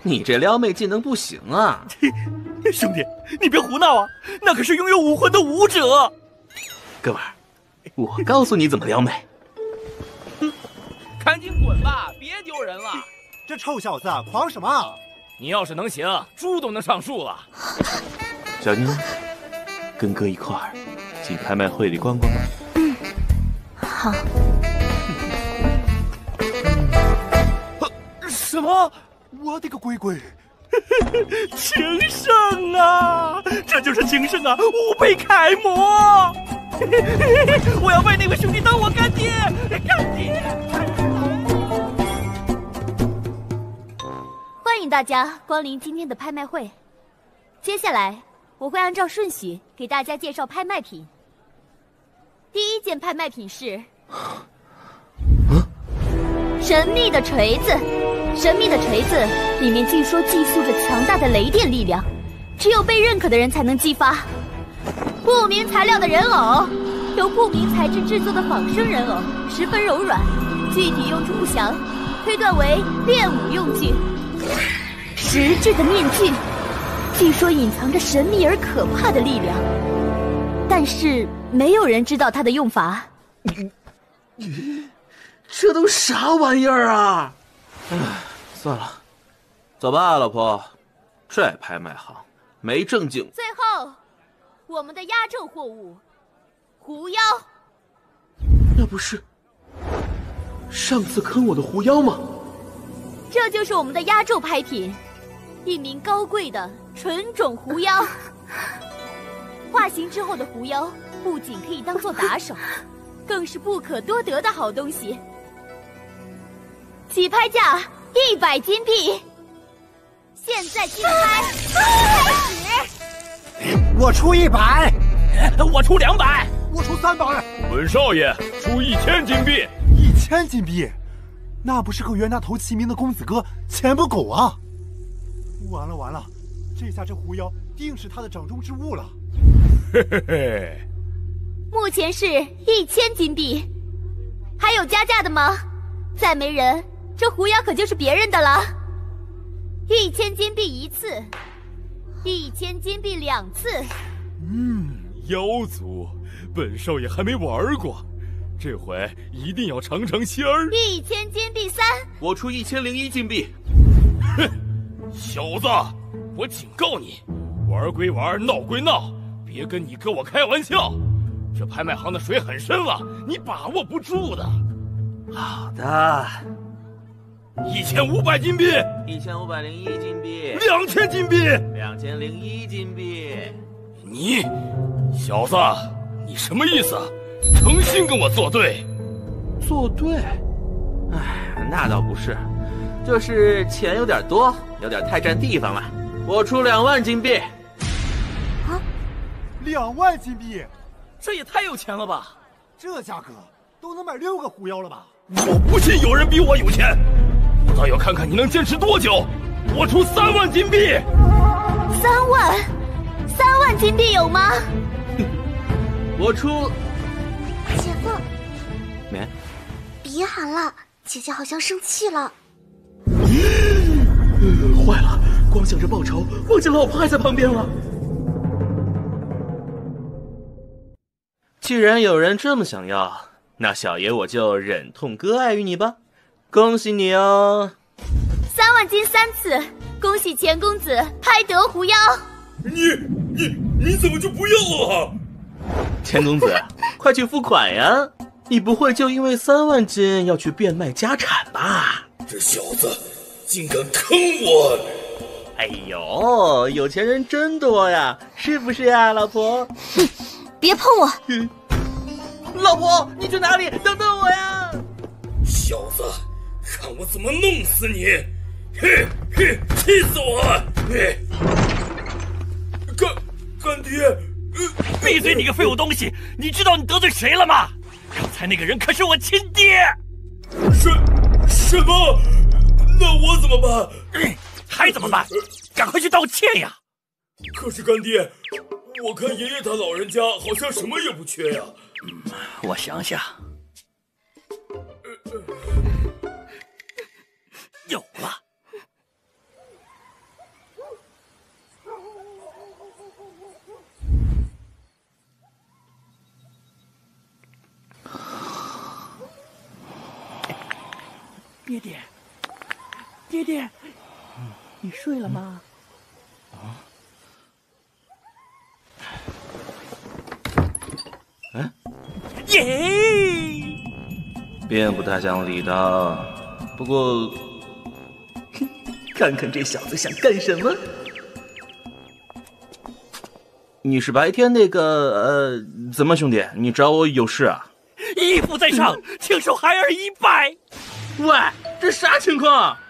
你这撩妹技能不行啊！[laughs] 兄弟，你别胡闹啊，那可是拥有武魂的武者。哥们儿，我告诉你怎么撩妹。赶紧滚吧，别丢人了！这臭小子狂什么？你要是能行，猪都能上树了。小妞，跟哥一块儿进拍卖会里逛逛吧。嗯，好。什么？我的个乖乖！[laughs] 情圣啊，这就是情圣啊，吾辈楷模。[laughs] 我要拜那位兄弟当我干爹，干爹！欢迎大家光临今天的拍卖会。接下来我会按照顺序给大家介绍拍卖品。第一件拍卖品是神秘的锤子。神秘的锤子里面据说寄宿着强大的雷电力量，只有被认可的人才能激发。不明材料的人偶，由不明材质制作的仿生人偶，十分柔软，具体用处不详，推断为练武用具。实质的面具，据说隐藏着神秘而可怕的力量，但是没有人知道它的用法。这都啥玩意儿啊！唉，算了，走吧，老婆。这拍卖行没正经。最后，我们的压轴货物——狐妖。那不是上次坑我的狐妖吗？这就是我们的压轴拍品，一名高贵的纯种狐妖。[laughs] 化形之后的狐妖不仅可以当做打手，更是不可多得的好东西。起拍价一百金币，现在竞拍开始。我出一百，我出两百，我出三百。本少爷出一千金币，一千金币，那不是和袁大头齐名的公子哥钱不够啊！完了完了，这下这狐妖定是他的掌中之物了。嘿嘿嘿，目前是一千金币，还有加价的吗？再没人。这狐妖可就是别人的了，一千金币一次，一千金币两次。嗯，妖族，本少爷还没玩过，这回一定要尝尝鲜儿。一千金币三，我出一千零一金币。哼，小子，我警告你，玩归玩，闹归闹，别跟你哥我开玩笑。这拍卖行的水很深了，你把握不住的。好的。一千五百金币，一千五百零一金币，两千金币，两千零一金币。你，小子，你什么意思？诚心跟我作对？作对？哎，那倒不是，就是钱有点多，有点太占地方了。我出两万金币。啊，两万金币，这也太有钱了吧！这价格都能买六个狐妖了吧？我不信有人比我有钱。我倒要看看你能坚持多久！我出三万金币。三万，三万金币有吗？我出。姐夫，没。别喊了，姐姐好像生气了。坏了，光想着报仇，忘记老婆还在旁边了。既然有人这么想要，那小爷我就忍痛割爱于你吧。恭喜你哦！三万金三次，恭喜钱公子拍得狐妖。你你你怎么就不要了？钱公子，快去付款呀！你不会就因为三万金要去变卖家产吧？这小子竟敢坑我！哎呦，有钱人真多呀，是不是呀，老婆？哼，[laughs] 别碰我！老婆，你去哪里？等等我呀！小子，看我怎么弄死你！嘿，嘿，气死我！嘿，干干爹，闭嘴！你个废物东西！你知道你得罪谁了吗？刚才那个人可是我亲爹！什什么？那我怎么办？还怎么办？赶快去道歉呀！可是干爹，我看爷爷他老人家好像什么也不缺呀。嗯，我想想，有了。爹爹，爹爹，你睡了吗？嗯？耶！并不太想理他，不过，[laughs] 看看这小子想干什么？你是白天那个呃？怎么，兄弟，你找我有事啊？义父在上，请受孩儿一拜。喂，这啥情况啊？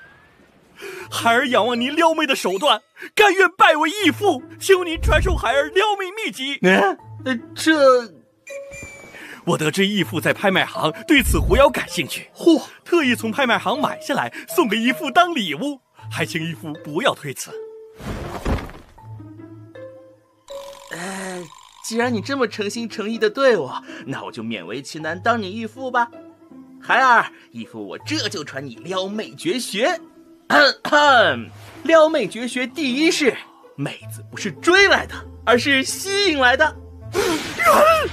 孩儿仰望您撩妹的手段，甘愿拜为义父，求您传授孩儿撩妹秘籍。嗯，这……我得知义父在拍卖行对此狐妖感兴趣，嚯，特意从拍卖行买下来送给义父当礼物，还请义父不要推辞。哎，既然你这么诚心诚意的对我，那我就勉为其难当你义父吧。孩儿，义父，我这就传你撩妹绝学。[clears throat] 撩妹绝学第一式：妹子不是追来的，而是吸引来的。原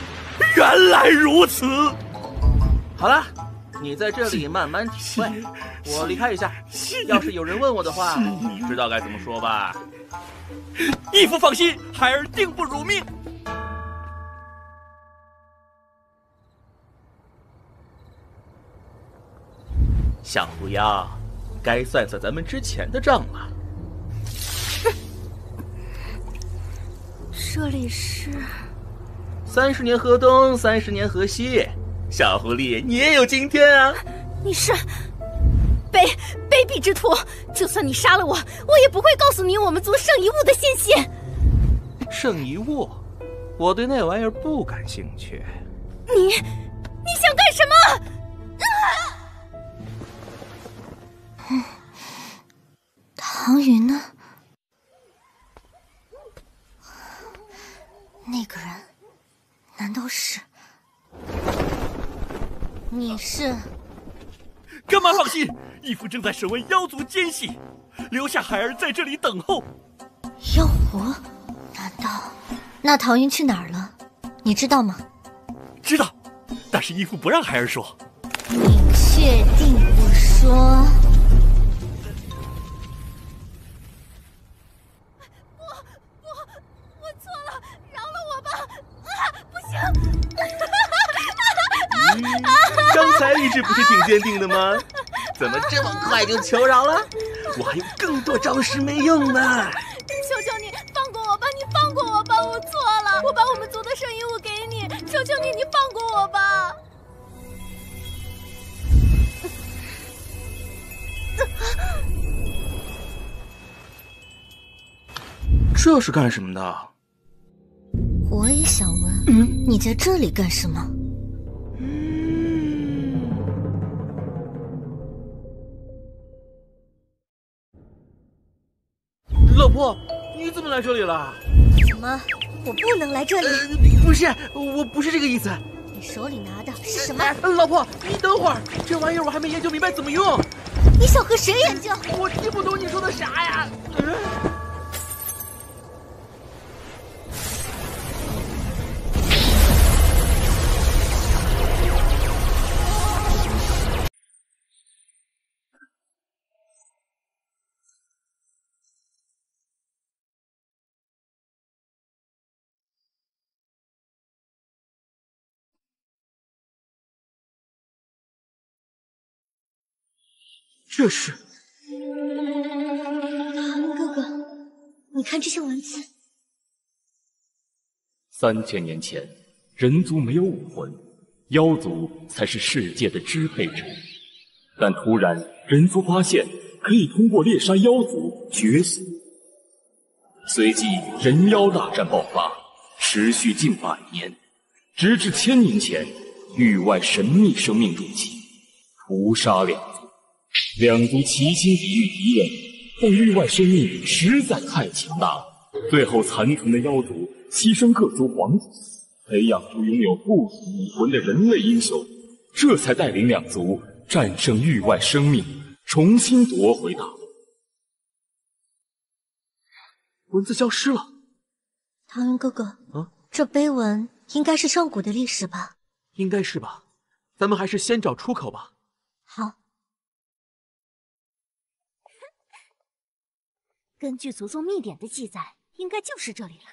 原来如此。好了，你在这里慢慢体会，我离开一下。要是有人问我的话，你知道该怎么说吧？义父放心，孩儿定不辱命。小狐妖，该算算咱们之前的账了。[laughs] 这里是三十年河东，三十年河西。小狐狸，你也有今天啊！[laughs] 你是卑卑鄙之徒！就算你杀了我，我也不会告诉你我们族圣遗物的信息。圣遗物，我对那玩意儿不感兴趣。你你想干什么？嗯，唐云呢？那个人，难道是？你是？干妈放心，义父正在审问妖族奸细，留下孩儿在这里等候。妖狐？难道？那唐云去哪儿了？你知道吗？知道，但是义父不让孩儿说。你确定不说？[laughs] 刚才意志不是挺坚定的吗？怎么这么快就求饶了？我还有更多招式没用呢！求求你放过我吧！你放过我吧！我错了，我把我们族的圣遗物给你，求求你，你放过我吧！这是干什么的？我也想问，嗯，你在这里干什么？老婆，你怎么来这里了？怎么，我不能来这里？呃、不是，我不是这个意思。你手里拿的是什么？老婆，你等会儿，这玩意儿我还没研究明白怎么用。你想和谁研究？我听不懂你说的啥呀？嗯这是哥哥，你看这些文字。三千年前，人族没有武魂，妖族才是世界的支配者。但突然，人族发现可以通过猎杀妖族觉醒，随即人妖大战爆发，持续近百年，直至千年前，域外神秘生命入侵，屠杀两族。两族齐心抵御敌人，但域外生命实在太强大了。最后，残存的妖族牺牲各族皇子，培养出拥有不死武魂的人类英雄，这才带领两族战胜域外生命，重新夺回大陆。文字消失了。唐云哥哥，啊，这碑文应该是上古的历史吧？应该是吧。咱们还是先找出口吧。根据族宗秘典的记载，应该就是这里了。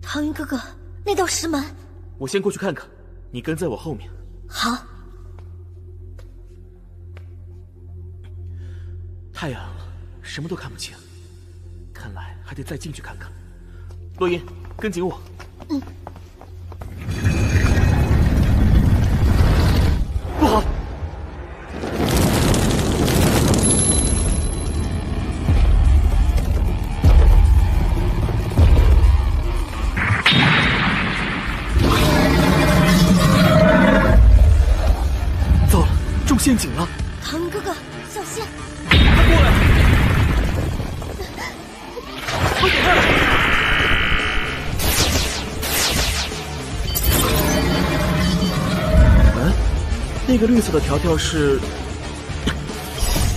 唐云哥哥，那道石门，我先过去看看，你跟在我后面。好。太阳，什么都看不清，看来还得再进去看看。洛英，跟紧我。嗯。个绿色的条条是……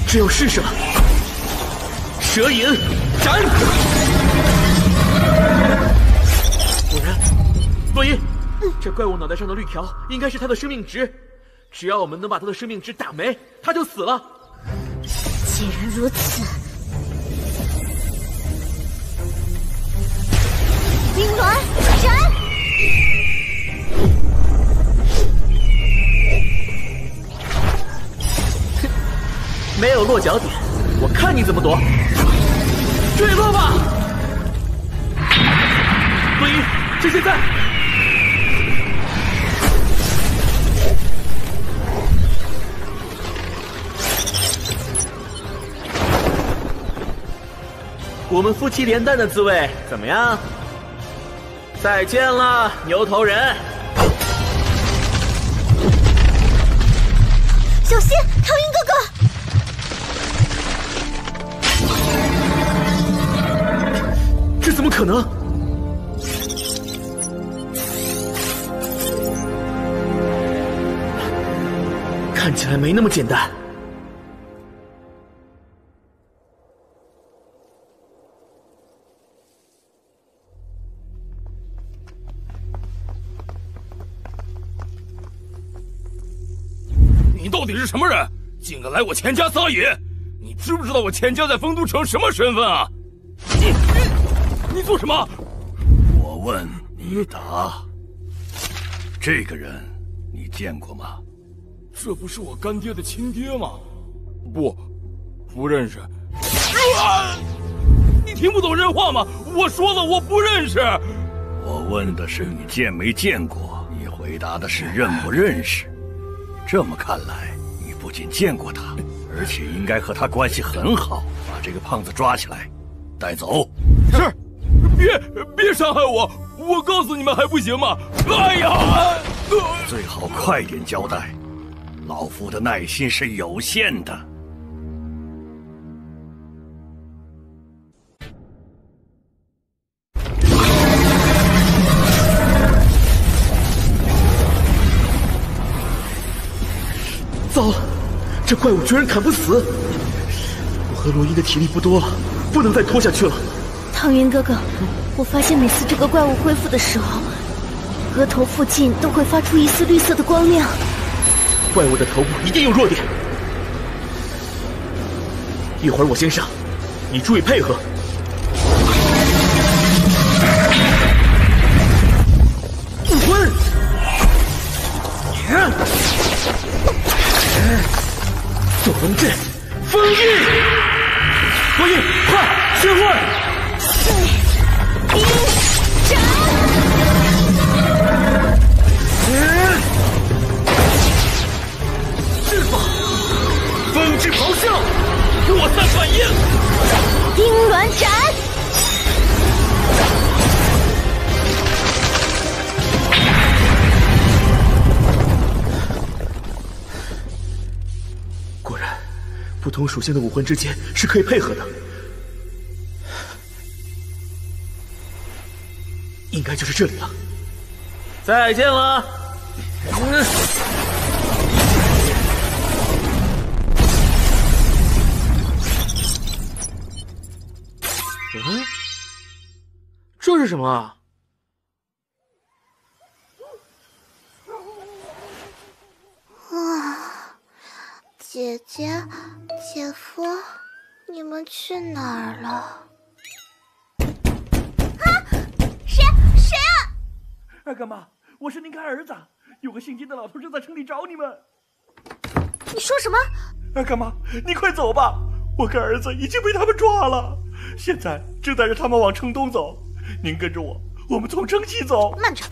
只有试试了。蛇影斩！果然，洛伊，这怪物脑袋上的绿条应该是它的生命值。只要我们能把它的生命值打没，它就死了。既然如此，冰鸾斩！没有落脚点，我看你怎么躲！坠落吧，洛伊，趁现在！我们夫妻连弹的滋味怎么样？再见了，牛头人！小心，唐云哥！怎么可能？看起来没那么简单。你到底是什么人？竟敢来我钱家撒野！你知不知道我钱家在丰都城什么身份啊？你你你做什么？我问你答。这个人你见过吗？这不是我干爹的亲爹吗？不，不认识。啊！你听不懂人话吗？我说了，我不认识。我问的是你见没见过，你回答的是认不认识。这么看来，你不仅见过他，而且应该和他关系很好。把这个胖子抓起来，带走。是，别别伤害我！我告诉你们还不行吗？哎呀！最好快点交代，老夫的耐心是有限的。糟了，这怪物居然砍不死！我和罗伊的体力不多了，不能再拖下去了。唐云哥哥，我发现每次这个怪物恢复的时候，额头附近都会发出一丝绿色的光亮。怪物的头部一定有弱点。一会儿我先上，你注意配合。魂，左龙阵，封印，封印，快切换！风之咆哮，扩散反应，冰鸾斩。果然，不同属性的武魂之间是可以配合的。应该就是这里了。再见了。是什么啊？啊，姐姐、姐夫，你们去哪儿了？啊，谁谁啊？二干妈，我是您干儿子，有个姓金的老头正在城里找你们。你说什么？二干妈，你快走吧，我干儿子已经被他们抓了，现在正带着他们往城东走。您跟着我，我们从城西走。慢着，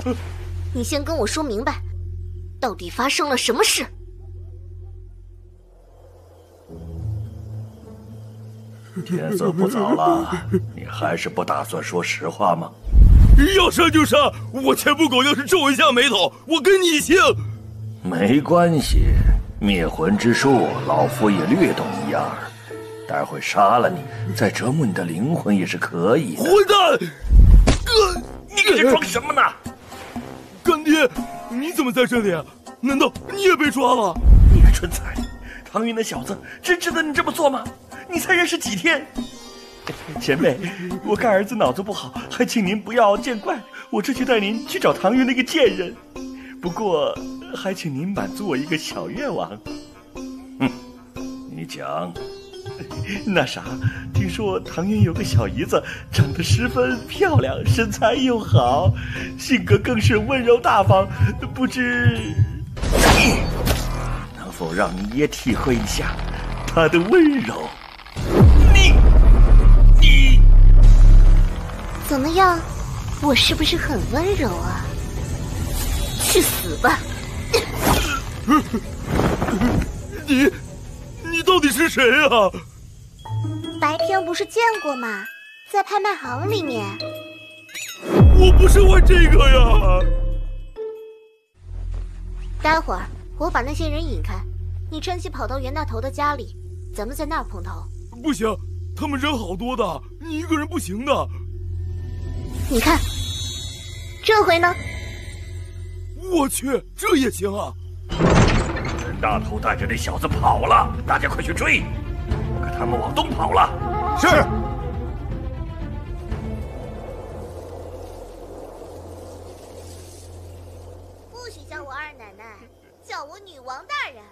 你先跟我说明白，到底发生了什么事？天色不早了，你还是不打算说实话吗？要杀就杀！我前不狗要是皱一下眉头，我跟你姓。没关系，灭魂之术，老夫也略懂一二。待会杀了你，再折磨你的灵魂也是可以的。混蛋！哥，你搁这装什么呢？干爹，你怎么在这里？难道你也被抓了？你个蠢材！唐云那小子真值得你这么做吗？你才认识几天？前辈，我干儿子脑子不好，还请您不要见怪。我这就带您去找唐云那个贱人。不过，还请您满足我一个小愿望。哼，你讲。[laughs] 那啥，听说唐云有个小姨子，长得十分漂亮，身材又好，性格更是温柔大方。不知 [clears throat] 能否让你也体会一下她的温柔？你，你怎么样？我是不是很温柔啊？去死吧！你，你到底是谁啊？白天不是见过吗？在拍卖行里面。我不是玩这个呀。待会儿我把那些人引开，你趁机跑到袁大头的家里，咱们在那儿碰头。不行，他们人好多的，你一个人不行的。你看，这回呢？我去，这也行啊！袁大头带着那小子跑了，大家快去追！可他们往东跑了。是。不许叫我二奶奶，叫我女王大人。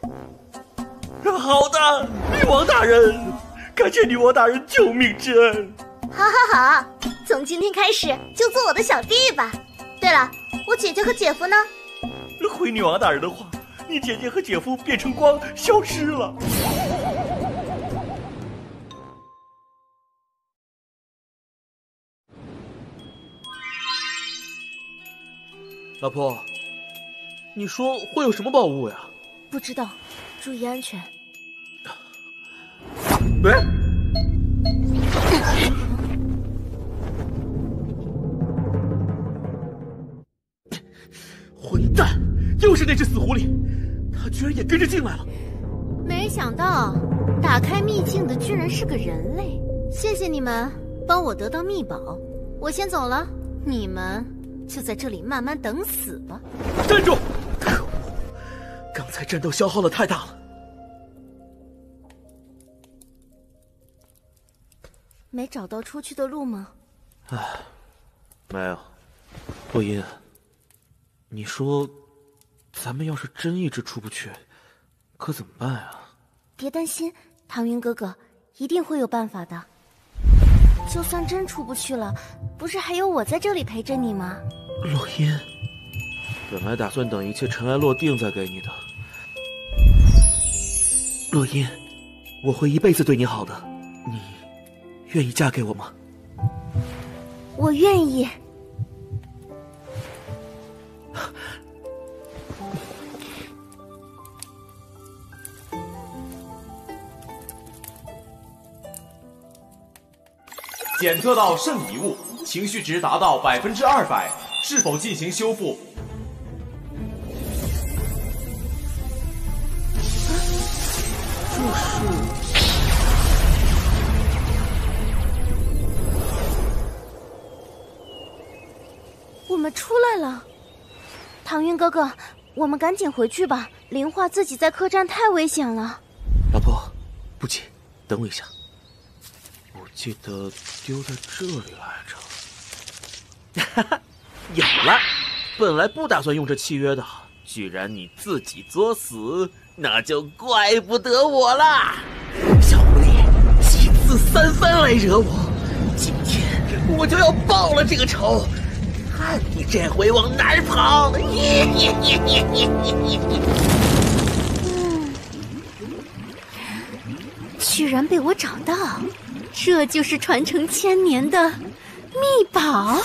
好的，女王大人，感谢女王大人救命之恩。好，好，好，从今天开始就做我的小弟吧。对了，我姐姐和姐夫呢？回女王大人的话，你姐姐和姐夫变成光消失了。老婆，你说会有什么宝物呀？不知道，注意安全。喂，混蛋，又是那只死狐狸，它居然也跟着进来了。没想到打开秘境的居然是个人类，谢谢你们帮我得到秘宝，我先走了，你们就在这里慢慢等死吧。站住！可恶，刚才战斗消耗的太大了。没找到出去的路吗？唉，没有。洛音，你说，咱们要是真一直出不去，可怎么办啊？别担心，唐云哥哥一定会有办法的。就算真出不去了，不是还有我在这里陪着你吗？洛音，本来打算等一切尘埃落定再给你的。洛音，我会一辈子对你好的，你愿意嫁给我吗？我愿意。检测到圣遗物，情绪值达到百分之二百，是否进行修复？这是我们出来了，唐云哥哥，我们赶紧回去吧。林化自己在客栈太危险了。老婆，不急，等我一下。我记得丢在这里来着。哈哈，有了！本来不打算用这契约的，居然你自己作死，那就怪不得我了。小狐狸，几次三番来惹我，今天我就要报了这个仇。看你这回往哪儿跑！[laughs] 居然被我找到，这就是传承千年的秘宝。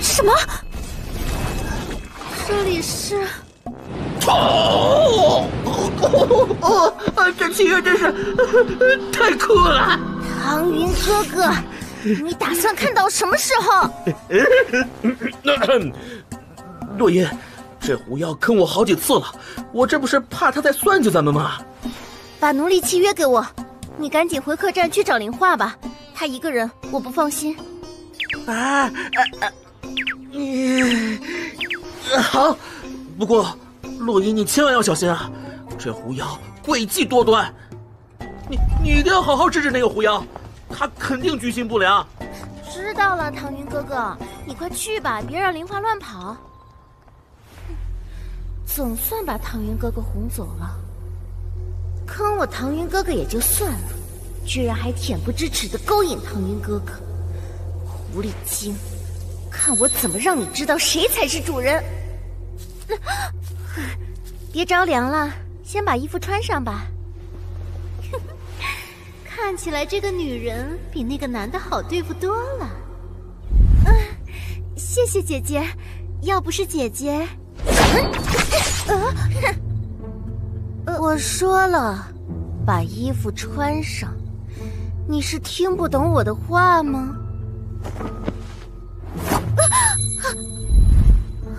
什么？这里是？哦哦哦！这契约真是 [laughs] 太酷了！唐云哥哥。你打算看到什么时候？[coughs] 洛音，这狐妖坑我好几次了，我这不是怕他再算计咱们吗？把奴隶契约给我，你赶紧回客栈去找林化吧，他一个人我不放心。啊，你好，不过洛音你千万要小心啊，这狐妖诡计多端，你你一定要好好治治那个狐妖。他肯定居心不良。知道了，唐云哥哥，你快去吧，别让林化乱跑。总算把唐云哥哥哄走了，坑我唐云哥哥也就算了，居然还恬不知耻的勾引唐云哥哥，狐狸精！看我怎么让你知道谁才是主人！[sighs] 别着凉了，先把衣服穿上吧。[laughs] 看起来这个女人比那个男的好对付多了。嗯，[sighs] 谢谢姐姐，要不是姐姐，[laughs] 我说了，把衣服穿上。你是听不懂我的话吗？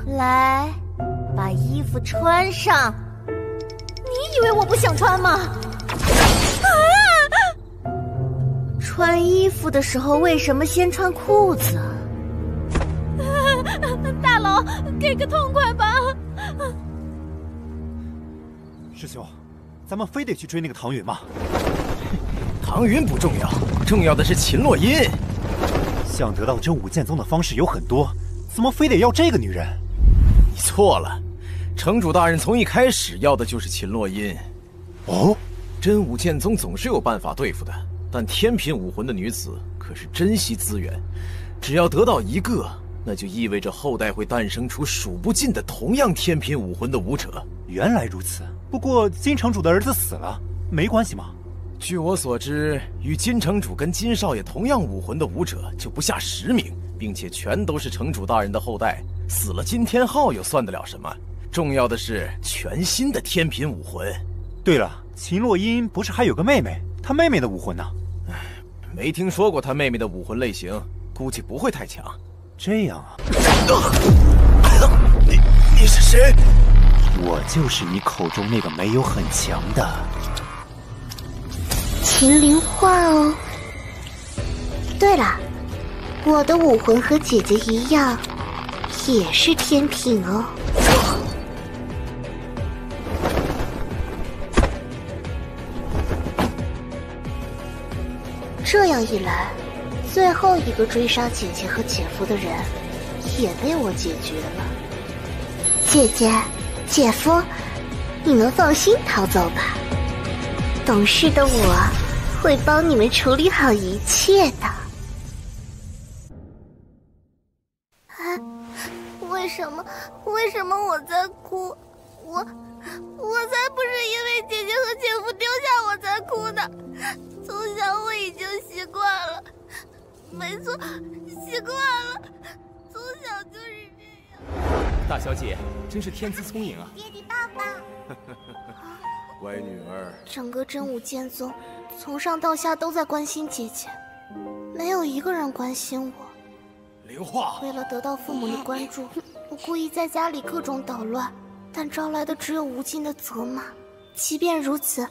[gasps] 来，把衣服穿上。你以为我不想穿吗？啊 [gasps] 穿衣服的时候为什么先穿裤子？[laughs] 大佬，给个痛快吧！师兄，咱们非得去追那个唐云吗？唐云不重要，重要的是秦洛音。想得到真武剑宗的方式有很多，怎么非得要这个女人？你错了，城主大人从一开始要的就是秦洛音。哦，真武剑宗总是有办法对付的。但天品武魂的女子可是珍惜资源，只要得到一个，那就意味着后代会诞生出数不尽的同样天品武魂的武者。原来如此，不过金城主的儿子死了，没关系吗？据我所知，与金城主跟金少爷同样武魂的武者就不下十名，并且全都是城主大人的后代。死了金天昊又算得了什么？重要的是全新的天品武魂。对了，秦洛音不是还有个妹妹？她妹妹的武魂呢？唉没听说过他妹妹的武魂类型，估计不会太强。这样啊？你你是谁？我就是你口中那个没有很强的秦灵化哦。对了，我的武魂和姐姐一样，也是天品哦。这样一来，最后一个追杀姐姐和姐夫的人也被我解决了。姐姐、姐夫，你们放心逃走吧。懂事的我会帮你们处理好一切的。啊，为什么？为什么我在哭？我我才不是因为姐姐和姐夫丢下我才哭的。从小我已经习惯了，没错，习惯了，从小就是这样。大小姐真是天资聪颖啊！爹地爸爸，[laughs] 乖女儿，整个真武剑宗从上到下都在关心姐姐，没有一个人关心我。灵化，为了得到父母的关注，[laughs] 我故意在家里各种捣乱，但招来的只有无尽的责骂。即便如此，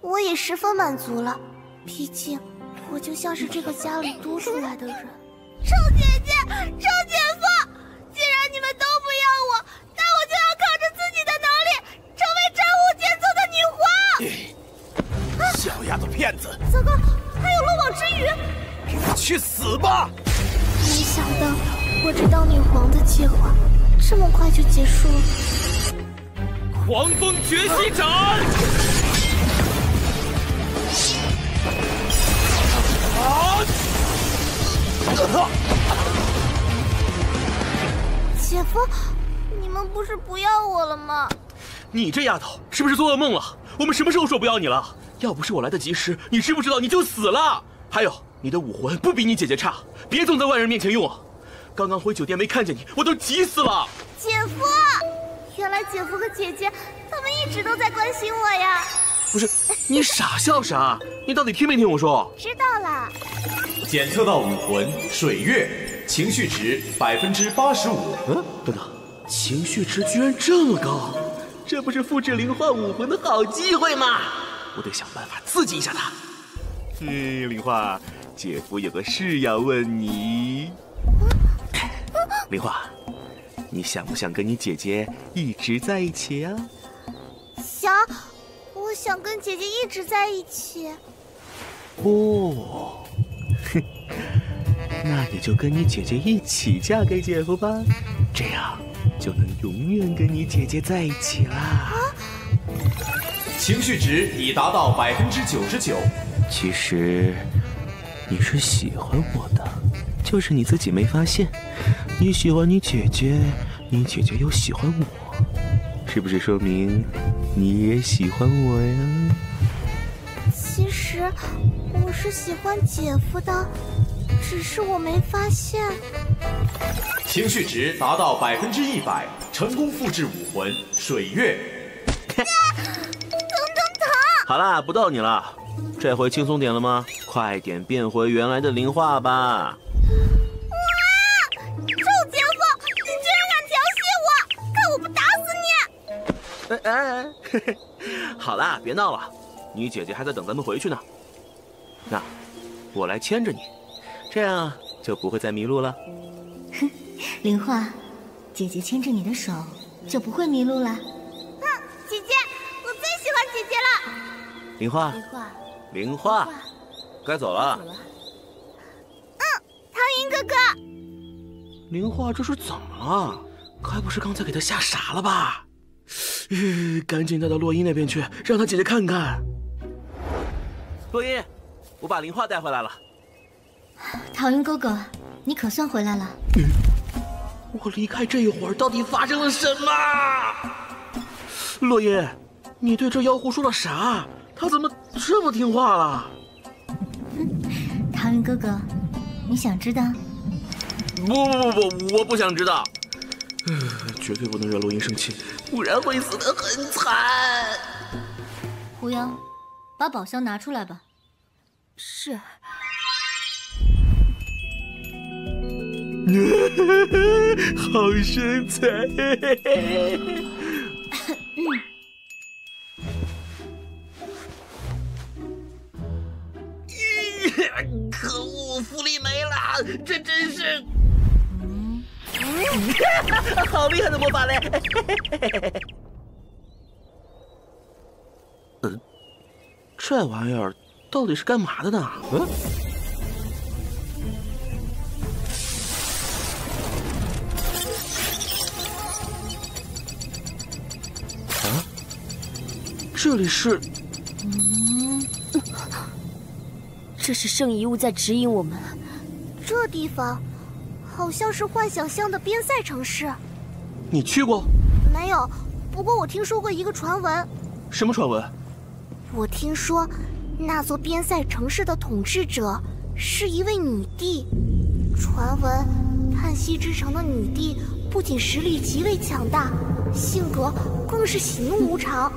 我也十分满足了。毕竟，我就像是这个家里多出来的人。[laughs] 臭姐姐，臭姐夫，既然你们都不要我，那我就要靠着自己的能力，成为真武剑宗的女皇。小丫头片子！糟糕，还有漏网之鱼！给我去死吧！没想到我这当女皇的计划这么快就结束了。狂风绝息斩！啊！姐夫，你们不是不要我了吗？你这丫头是不是做噩梦了？我们什么时候说不要你了？要不是我来得及时，你知不知道你就死了？还有，你的武魂不比你姐姐差，别总在外人面前用。刚刚回酒店没看见你，我都急死了。姐夫，原来姐夫和姐姐他们一直都在关心我呀。不是，你傻笑啥？你到底听没听我说？知道了。检测到武魂水月，情绪值百分之八十五。嗯，等等，情绪值居然这么高，这不是复制灵幻武魂的好机会吗？我得想办法刺激一下他。嗯，林花，姐夫有个事要问你。林花，你想不想跟你姐姐一直在一起啊？想，我想跟姐姐一直在一起。哦，哼，那你就跟你姐姐一起嫁给姐夫吧，这样就能永远跟你姐姐在一起啦。情绪值已达到百分之九十九。其实你是喜欢我的，就是你自己没发现。你喜欢你姐姐，你姐姐又喜欢我，是不是说明你也喜欢我呀？其实我是喜欢姐夫的，只是我没发现。情绪值达到百分之一百，成功复制武魂水月。[laughs] [laughs] 好啦，不逗你了，这回轻松点了吗？快点变回原来的灵化吧！哇！臭姐夫，你居然敢调戏我，看我不打死你！哎哎，嘿嘿，[laughs] 好啦，别闹了，你姐姐还在等咱们回去呢。那我来牵着你，这样就不会再迷路了。哼，灵化，姐姐牵着你的手就不会迷路了。灵化，灵化，灵化，该走了。嗯，唐云哥哥。灵化这是怎么了？该不是刚才给他吓傻了吧？吁，赶紧带到洛伊那边去，让他姐姐看看。洛伊，我把灵化带回来了。唐云哥哥，你可算回来了。嗯我离开这一会儿，到底发生了什么？洛伊，你对这妖狐说了啥？他怎么这么听话了？[laughs] 唐云哥哥，你想知道？不不不不，我不想知道。绝对不能惹洛英生气，不然会死得很惨。狐妖，把宝箱拿出来吧。是。[laughs] 好身材！可恶，福利没了，这真是……嗯，好厉害的魔法嘞！嗯，这玩意儿到底是干嘛的呢？嗯。这里是，这是圣遗物在指引我们。这地方好像是幻想乡的边塞城市。你去过？没有，不过我听说过一个传闻。什么传闻？我听说，那座边塞城市的统治者是一位女帝。传闻，叹息之城的女帝不仅实力极为强大，性格更是喜怒无常。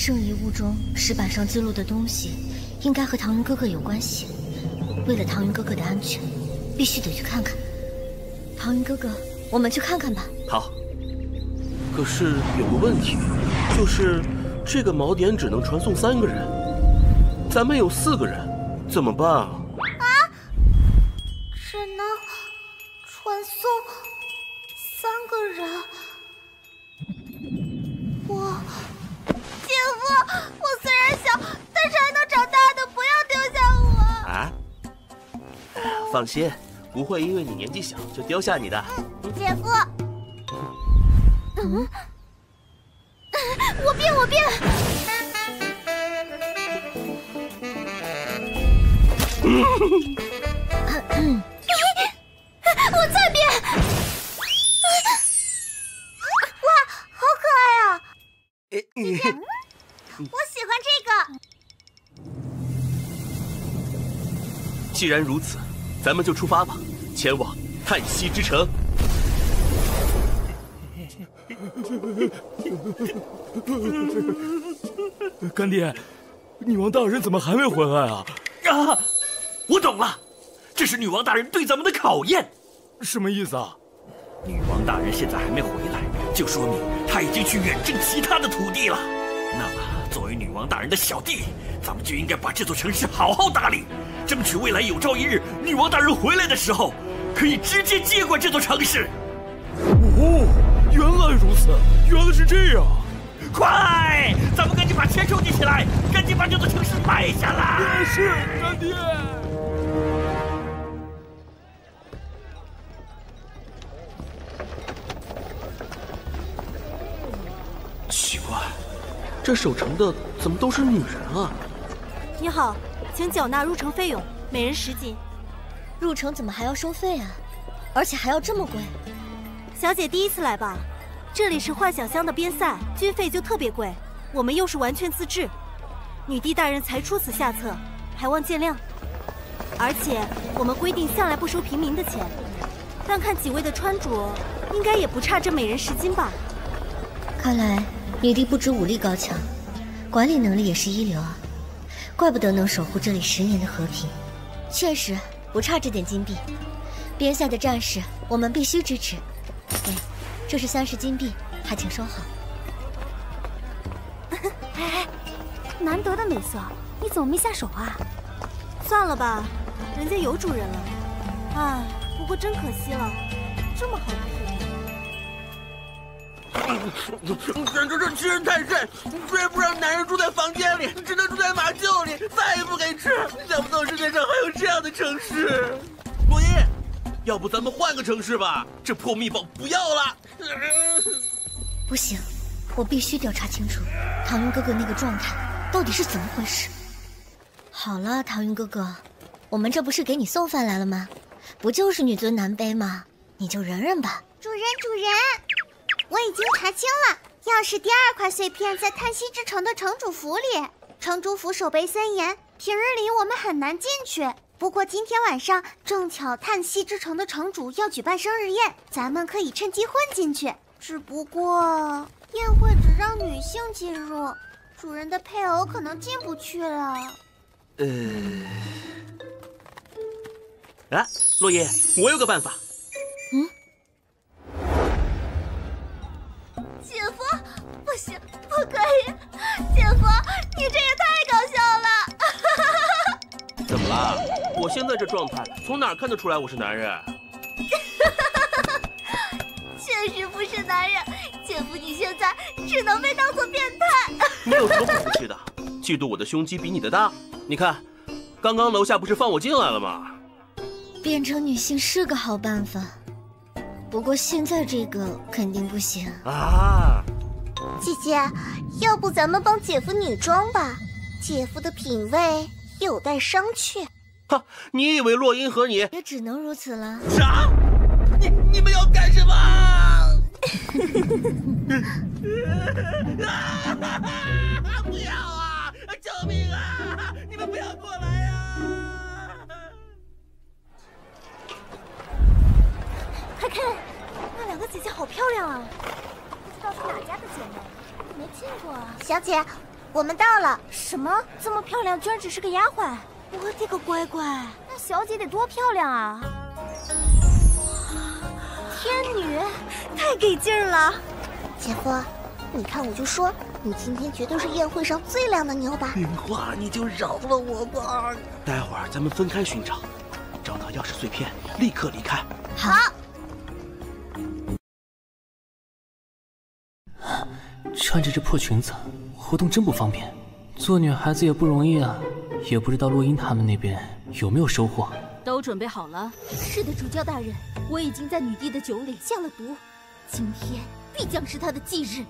圣遗物中石板上记录的东西，应该和唐云哥哥有关系。为了唐云哥哥的安全，必须得去看看。唐云哥哥，我们去看看吧。好。可是有个问题，就是这个锚点只能传送三个人，咱们有四个人，怎么办啊？啊！只能传送三个人。姐夫，我虽然小，但是还能长大的，不要丢下我。啊？放心，不会因为你年纪小就丢下你的。姐夫。嗯。[laughs] 我变，我变。[coughs] 我再变。我喜欢这个。既然如此，咱们就出发吧，前往叹息之城。[laughs] 干爹，女王大人怎么还没回来啊？啊，我懂了，这是女王大人对咱们的考验。什么意思啊？女王大人现在还没回来，就说明她已经去远征其他的土地了。作为女王大人的小弟，咱们就应该把这座城市好好打理，争取未来有朝一日女王大人回来的时候，可以直接接管这座城市。哦，原来如此，原来是这样。快，咱们赶紧把钱收集起来，赶紧把这座城市买下来。是，干爹。奇怪。这守城的怎么都是女人啊？你好，请缴纳入城费用，每人十金。入城怎么还要收费啊？而且还要这么贵？小姐第一次来吧？这里是幻想乡的边塞，军费就特别贵。我们又是完全自治，女帝大人才出此下策，还望见谅。而且我们规定向来不收平民的钱，但看几位的穿着，应该也不差这每人十金吧？看来。女帝不止武力高强，管理能力也是一流啊，怪不得能守护这里十年的和平。确实不差这点金币，边塞的战士我们必须支持。对，这是三十金币，还请收好。哎，难得的美色，你怎么没下手啊？算了吧，人家有主人了。啊，不过真可惜了，这么好的的。简直是欺人太甚！居然不让男人住在房间里，只能住在马厩里，饭也不给吃。想不到世界上还有这样的城市。洛伊，要不咱们换个城市吧？这破密宝不要了。不行，我必须调查清楚唐云哥哥那个状态到底是怎么回事。好了，唐云哥哥，我们这不是给你送饭来了吗？不就是女尊男卑吗？你就忍忍吧。主人，主人。我已经查清了，钥匙第二块碎片在叹息之城的城主府里。城主府守备森严，平日里我们很难进去。不过今天晚上正巧叹息之城的城主要举办生日宴，咱们可以趁机混进去。只不过宴会只让女性进入，主人的配偶可能进不去了。呃，哎，落叶，我有个办法。嗯。姐夫，不行，不可以！姐夫，你这也太搞笑了！[laughs] 怎么了？我现在这状态，从哪看得出来我是男人？[laughs] 确实不是男人，姐夫，你现在只能被当做变态。[laughs] 你有什么不服气的？嫉妒我的胸肌比你的大？你看，刚刚楼下不是放我进来了吗？变成女性是个好办法。不过现在这个肯定不行啊！姐姐，要不咱们帮姐夫女装吧？姐夫的品味有待商榷。哈，你以为洛英和你也只能如此了？啥？你你们要干什么？[laughs] 不要啊！救命啊！你们不要过来啊！快看，那两个姐姐好漂亮啊！不知道是哪家的姐妹，没见过啊。小姐，我们到了。什么？这么漂亮，居然只是个丫鬟？我的个乖乖！那小姐得多漂亮啊！天女，太给劲儿了！姐夫，你看我就说，你今天绝对是宴会上最靓的妞吧？听话，你就饶了我吧。待会儿咱们分开寻找，找到钥匙碎片，立刻离开。好。穿着这破裙子，活动真不方便。做女孩子也不容易啊，也不知道洛英他们那边有没有收获。都准备好了？是的，主教大人，我已经在女帝的酒里下了毒，今天必将是她的忌日。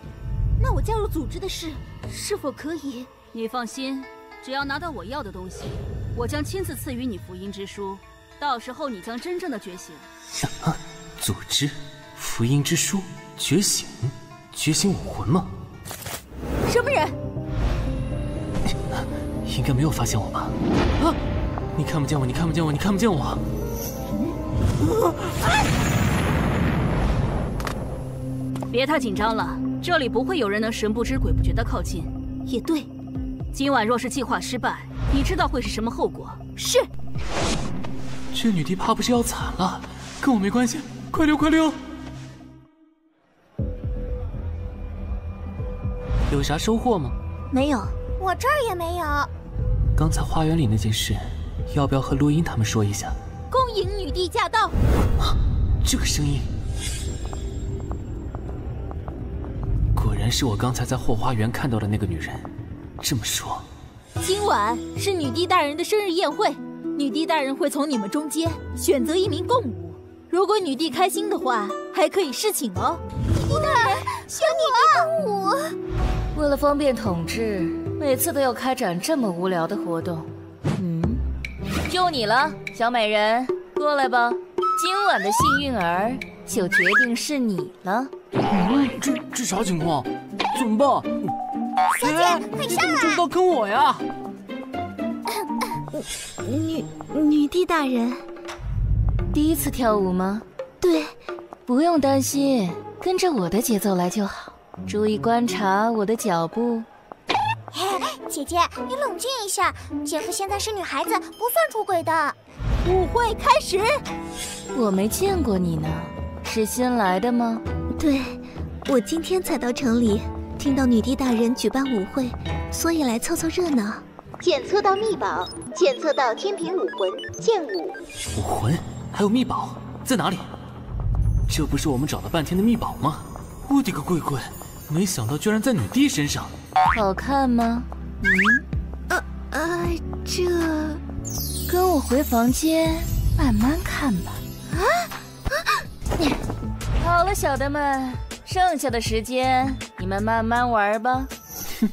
那我加入组织的事，是否可以？你放心，只要拿到我要的东西，我将亲自赐予你福音之书。到时候你将真正的觉醒。什么，组织，福音之书，觉醒，觉醒武魂吗？什么人？应该没有发现我吧？啊！你看不见我，你看不见我，你看不见我。别太紧张了，这里不会有人能神不知鬼不觉的靠近。也对，今晚若是计划失败，你知道会是什么后果？是。这女帝怕不是要惨了，跟我没关系，快溜快溜。有啥收获吗？没有，我这儿也没有。刚才花园里那件事，要不要和洛英他们说一下？恭迎女帝驾到！啊，这个声音，果然是我刚才在后花园看到的那个女人。这么说，今晚是女帝大人的生日宴会，女帝大人会从你们中间选择一名共舞。如果女帝开心的话，还可以侍寝哦。女帝大人，选女帝共舞。为了方便统治，每次都要开展这么无聊的活动。嗯，就你了，小美人，过来吧。今晚的幸运儿就决定是你了。嗯，这这啥情况？怎么办？小姐，快上来！这都跟我呀！女女帝大人，第一次跳舞吗？对，不用担心，跟着我的节奏来就好。注意观察我的脚步。姐姐，你冷静一下，姐夫现在是女孩子，不算出轨的。舞会开始。我没见过你呢，是新来的吗？对，我今天才到城里，听到女帝大人举办舞会，所以来凑凑热闹。检测到秘宝，检测到天平武魂剑舞。武魂？还有秘宝在哪里？这不是我们找了半天的秘宝吗？我的个乖乖！没想到居然在女帝身上，好看吗？嗯，呃呃，这，跟我回房间慢慢看吧。啊啊！好了，小的们，剩下的时间你们慢慢玩吧。哼，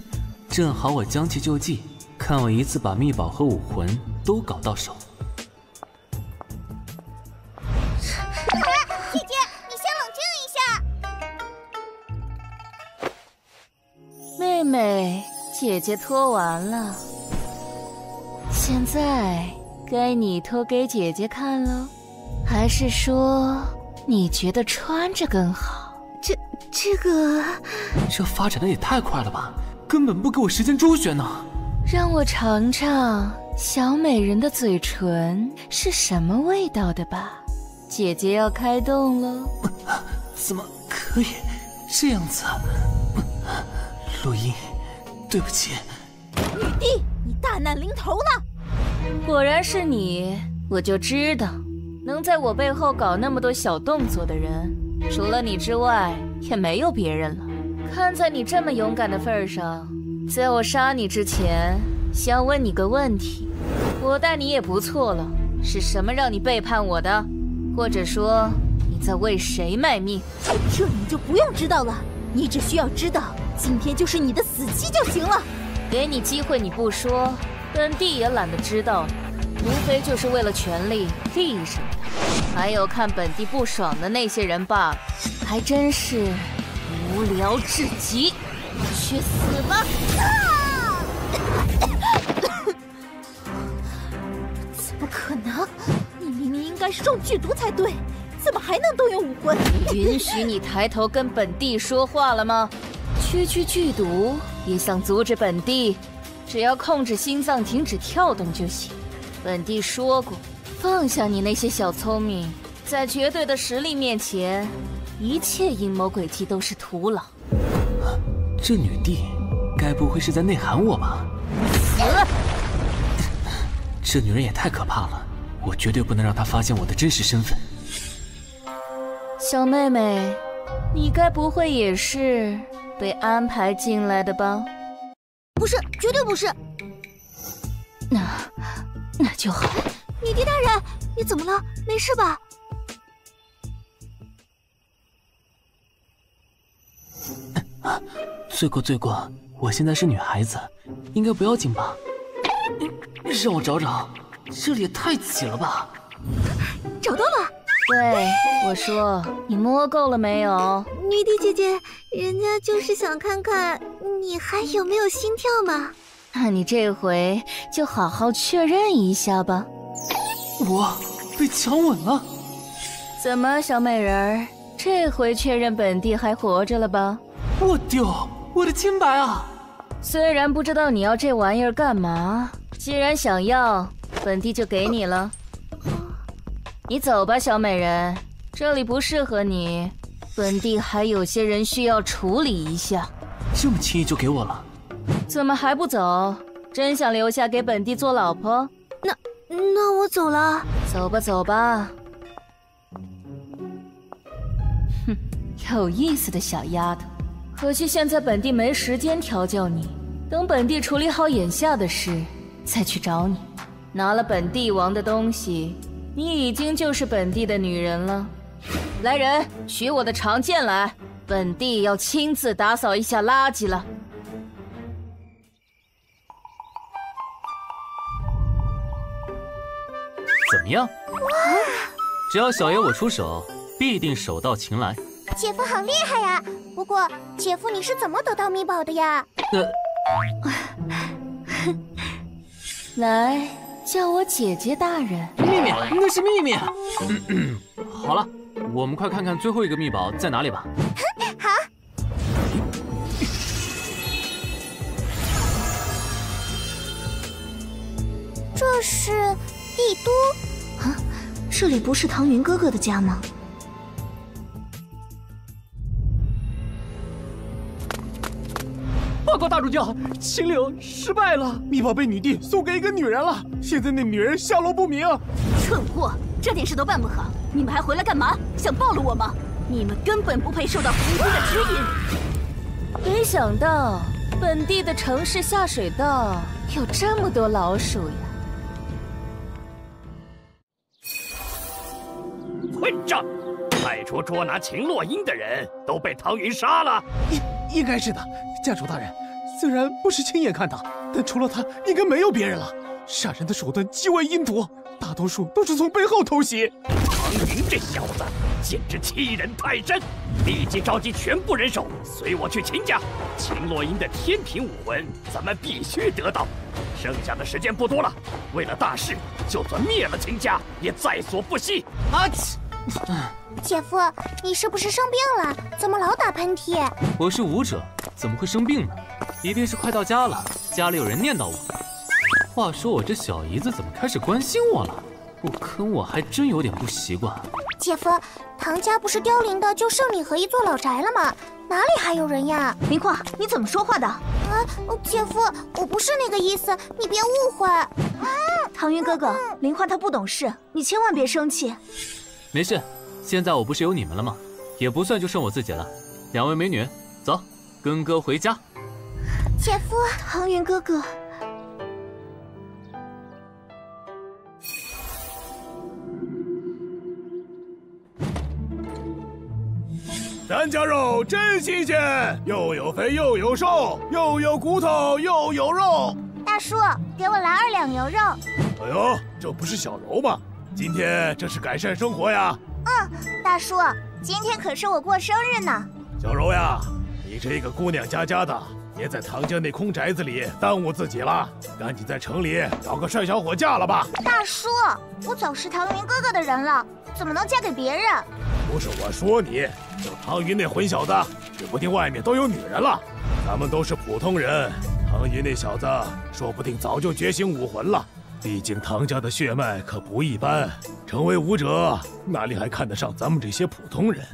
正好我将计就计，看我一次把秘宝和武魂都搞到手。姐姐脱完了，现在该你脱给姐姐看了，还是说你觉得穿着更好？这这个，这发展的也太快了吧，根本不给我时间周旋呢。让我尝尝小美人的嘴唇是什么味道的吧。姐姐要开动喽，怎么可以这样子？洛英，对不起。女帝，你大难临头了！果然是你，我就知道，能在我背后搞那么多小动作的人，除了你之外，也没有别人了。看在你这么勇敢的份上，在我杀你之前，想问你个问题：我待你也不错了，是什么让你背叛我的？或者说你在为谁卖命？这你就不用知道了，你只需要知道。今天就是你的死期就行了。给你机会你不说，本帝也懒得知道了，无非就是为了权力、利什么的，还有看本帝不爽的那些人罢了，还真是无聊至极。去死吧！啊怎么可能？你明明应该是中剧毒才对，怎么还能动用武魂？[laughs] 允许你抬头跟本帝说话了吗？区区剧毒也想阻止本帝？只要控制心脏停止跳动就行。本帝说过，放下你那些小聪明，在绝对的实力面前，一切阴谋诡计都是徒劳。这女帝，该不会是在内涵我吧？死！[laughs] 这女人也太可怕了，我绝对不能让她发现我的真实身份。小妹妹，你该不会也是被安排进来的吧？不是，绝对不是。那那就好。女帝大人，你怎么了？没事吧？[laughs] 罪过罪过，我现在是女孩子，应该不要紧吧？让我找找，这里也太挤了吧！找到了。对，我说，你摸够了没有？女帝姐姐，人家就是想看看你还有没有心跳嘛。那你这回就好好确认一下吧。我被强吻了？怎么，小美人儿，这回确认本帝还活着了吧？我丢，我的清白啊！虽然不知道你要这玩意儿干嘛，既然想要，本帝就给你了。你走吧，小美人，这里不适合你。本地还有些人需要处理一下。这么轻易就给我了？怎么还不走？真想留下给本地做老婆？那那我走了。走吧，走吧。哼，有意思的小丫头。可惜现在本地没时间调教你，等本地处理好眼下的事，再去找你。拿了本帝王的东西。你已经就是本帝的女人了，来人，取我的长剑来，本帝要亲自打扫一下垃圾了。怎么样？只要小爷我出手，必定手到擒来。姐夫好厉害呀！不过，姐夫你是怎么得到秘宝的呀？呃，[laughs] 来。叫我姐姐大人，秘密，那是秘密。好了，我们快看看最后一个秘宝在哪里吧。好。这是帝都啊？这里不是唐云哥哥的家吗？报告大主教，秦岭失败了，密宝被女帝送给一个女人了，现在那女人下落不明。蠢货，这点事都办不好，你们还回来干嘛？想暴露我吗？你们根本不配受到皇宫的指引。没想到本地的城市下水道有这么多老鼠呀！混账！派出捉拿秦洛英的人都被唐云杀了。应应该是的，家主大人。虽然不是亲眼看到，但除了他，应该没有别人了。杀人的手段极为阴毒，大多数都是从背后偷袭。唐云这小子简直欺人太甚！立即召集全部人手，随我去秦家。秦洛英的天品武魂，咱们必须得到。剩下的时间不多了，为了大事，就算灭了秦家，也在所不惜。啊！[laughs] 姐夫，你是不是生病了？怎么老打喷嚏？我是武者，怎么会生病呢？一定是快到家了，家里有人念叨我。话说我这小姨子怎么开始关心我了？不坑我还真有点不习惯。姐夫，唐家不是凋零的就剩你和一座老宅了吗？哪里还有人呀？林画，你怎么说话的？啊，姐夫，我不是那个意思，你别误会。唐云哥哥，林画他不懂事，你千万别生气。没事，现在我不是有你们了吗？也不算就剩我自己了。两位美女，走，跟哥回家。姐夫，唐云哥哥，咱家肉真新鲜，又有肥又有瘦，又有骨头又有肉。大大叔，给我来二两牛肉。哎呦，这不是小柔吗？今天这是改善生活呀。嗯，大叔，今天可是我过生日呢。小柔呀，你这个姑娘家家的，别在唐家那空宅子里耽误自己了，赶紧在城里找个帅小伙嫁了吧。大叔，我早是唐云哥哥的人了，怎么能嫁给别人？不是我说你，就唐云那混小子，指不定外面都有女人了。咱们都是普通人，唐云那小子说不定早就觉醒武魂了。毕竟唐家的血脉可不一般，成为武者哪里还看得上咱们这些普通人？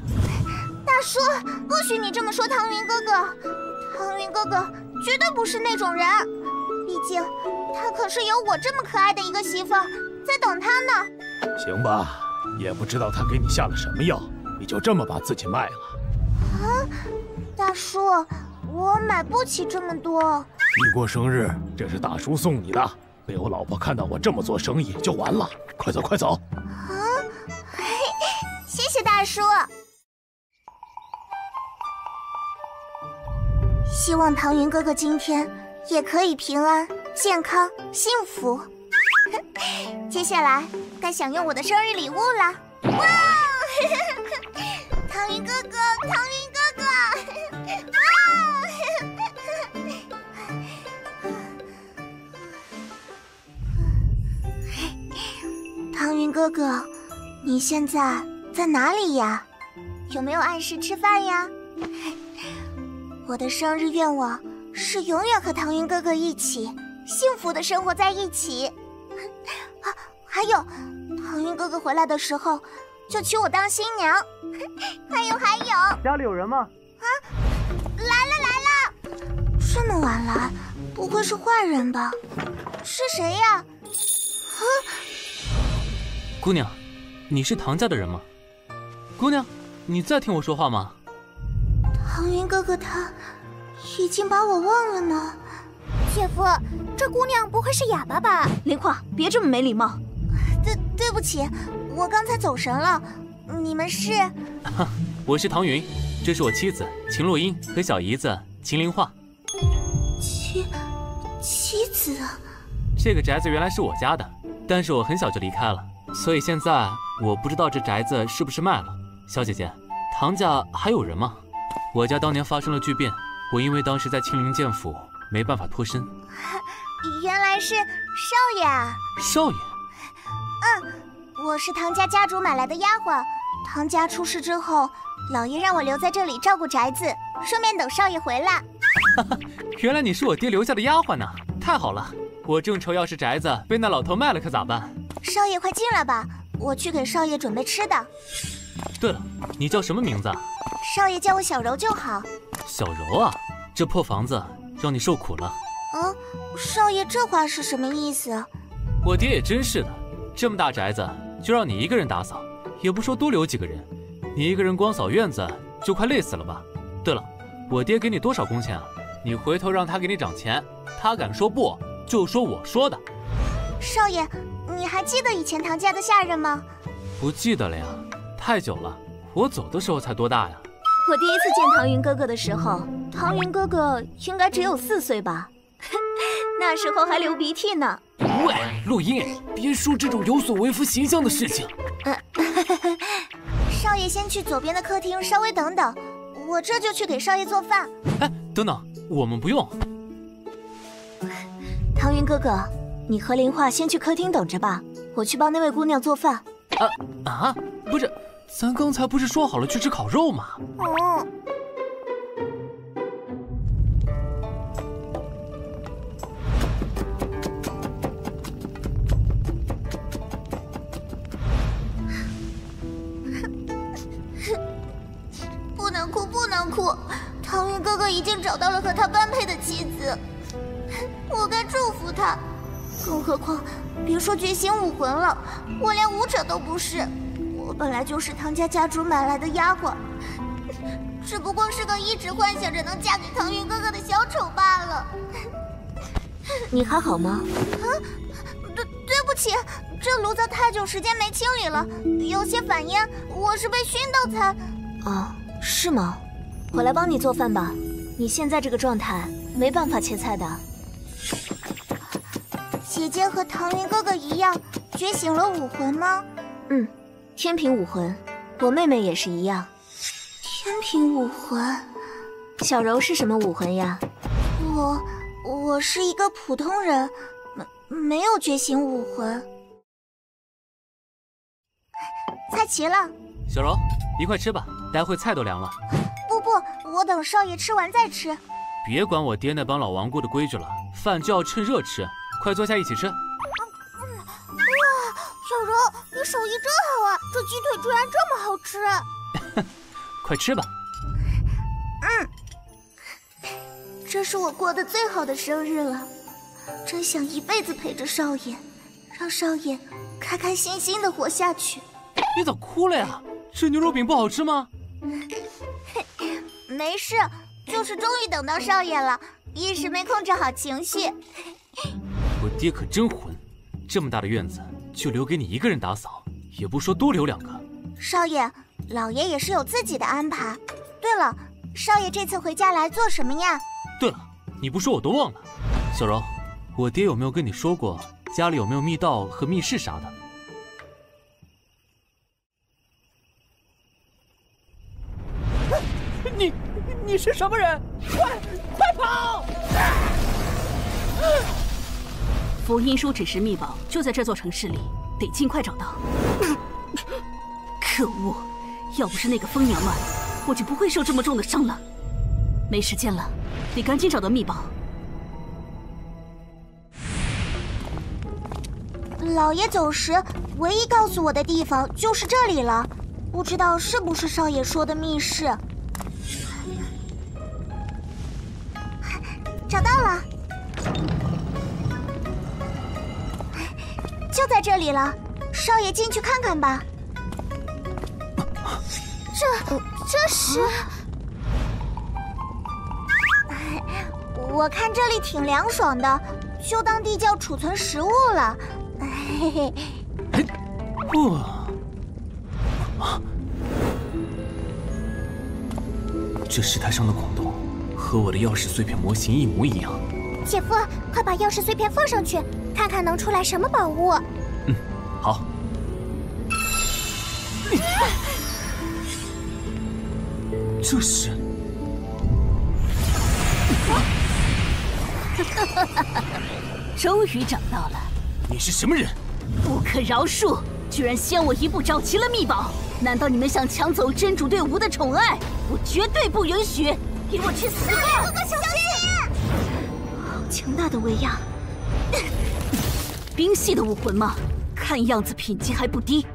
大叔，不许你这么说唐云哥哥，唐云哥哥绝对不是那种人，毕竟他可是有我这么可爱的一个媳妇儿在等他呢。行吧，也不知道他给你下了什么药，你就这么把自己卖了？啊，大叔，我买不起这么多。你过生日，这是大叔送你的。被我老婆看到我这么做生意就完了，快走快走！啊，[laughs] 谢谢大叔。希望唐云哥哥今天也可以平安、健康、幸福。[laughs] 接下来该享用我的生日礼物了！哇，[laughs] 唐云哥哥，唐云哥哥！哇 [laughs] 唐云哥哥，你现在在哪里呀？有没有按时吃饭呀？我的生日愿望是永远和唐云哥哥一起，幸福的生活在一起。[laughs] 啊，还有，唐云哥哥回来的时候就娶我当新娘。[laughs] 还有还有，家里有人吗？啊，来了来了！这么晚来，不会是坏人吧？是谁呀？啊！姑娘，你是唐家的人吗？姑娘，你在听我说话吗？唐云哥哥他已经把我忘了呢。姐夫，这姑娘不会是哑巴吧？林况，别这么没礼貌。对，对不起，我刚才走神了。你们是？我是唐云，这是我妻子秦洛英和小姨子秦林画。妻妻子？这个宅子原来是我家的，但是我很小就离开了。所以现在我不知道这宅子是不是卖了，小姐姐，唐家还有人吗？我家当年发生了巨变，我因为当时在青灵剑府，没办法脱身。[laughs] 原来是少爷啊！少爷？嗯，我是唐家家主买来的丫鬟。唐家出事之后，老爷让我留在这里照顾宅子，顺便等少爷回来。哈哈，原来你是我爹留下的丫鬟呢，太好了！我正愁要是宅子被那老头卖了，可咋办？少爷快进来吧，我去给少爷准备吃的。对了，你叫什么名字？少爷叫我小柔就好。小柔啊，这破房子让你受苦了。啊，少爷这话是什么意思？我爹也真是的，这么大宅子就让你一个人打扫，也不说多留几个人，你一个人光扫院子就快累死了吧？对了，我爹给你多少工钱啊？你回头让他给你涨钱，他敢说不，就说我说的。少爷。你还记得以前唐家的下人吗？不记得了呀，太久了。我走的时候才多大呀？我第一次见唐云哥哥的时候，唐云哥哥应该只有四岁吧？那时候还流鼻涕呢。喂，陆音，别说这种有损为夫形象的事情。[laughs] 少爷先去左边的客厅稍微等等，我这就去给少爷做饭。哎，等等，我们不用。[laughs] 唐云哥哥。你和林画先去客厅等着吧，我去帮那位姑娘做饭。啊啊，不是，咱刚才不是说好了去吃烤肉吗？哦。[laughs] 不能哭，不能哭，唐云哥哥已经找到了和他般配的妻子，我该祝福他。更何况，别说觉醒武魂了，我连武者都不是。我本来就是唐家家主买来的丫鬟，[laughs] 只不过是个一直幻想着能嫁给唐云哥哥的小丑罢了。你还好吗？啊，对对不起，这炉灶太久时间没清理了，有些反烟，我是被熏到才……哦，是吗？我来帮你做饭吧。你现在这个状态，没办法切菜的。姐姐和唐云哥哥一样觉醒了武魂吗？嗯，天平武魂，我妹妹也是一样。天平武魂，小柔是什么武魂呀？我我是一个普通人，没没有觉醒武魂。菜齐了，小柔，一块吃吧，待会菜都凉了。不不，我等少爷吃完再吃。别管我爹那帮老顽固的规矩了，饭就要趁热吃，快坐下一起吃。哇，小柔，你手艺真好啊！这鸡腿居然这么好吃。[laughs] 快吃吧。嗯，这是我过的最好的生日了，真想一辈子陪着少爷，让少爷开开心心的活下去。你咋哭了呀？这牛肉饼不好吃吗？[laughs] 没事，就是终于等到少爷了，一时没控制好情绪。[laughs] 我爹可真混，这么大的院子就留给你一个人打扫，也不说多留两个。少爷，老爷也是有自己的安排。对了，少爷这次回家来做什么呀？对了，你不说我都忘了。小柔，我爹有没有跟你说过家里有没有密道和密室啥的？你你是什么人？快快跑！福音书指示秘宝就在这座城市里，得尽快找到。可恶！要不是那个疯娘们，我就不会受这么重的伤了。没时间了，得赶紧找到秘宝。老爷走时唯一告诉我的地方就是这里了，不知道是不是少爷说的密室。找到了，就在这里了。少爷进去看看吧。这这是……我看这里挺凉爽的，就当地窖储存食物了。嘿嘿。哇！这石台上的孔洞。和我的钥匙碎片模型一模一样。姐夫，快把钥匙碎片放上去，看看能出来什么宝物。嗯，好。[laughs] 这是…… [laughs] 终于找到了。你是什么人？不可饶恕！居然先我一步找齐了秘宝，难道你们想抢走真主对吾的宠爱？我绝对不允许！给我去死吧！哥哥小心！好强大的威压！冰系的武魂吗？看样子品级还不低。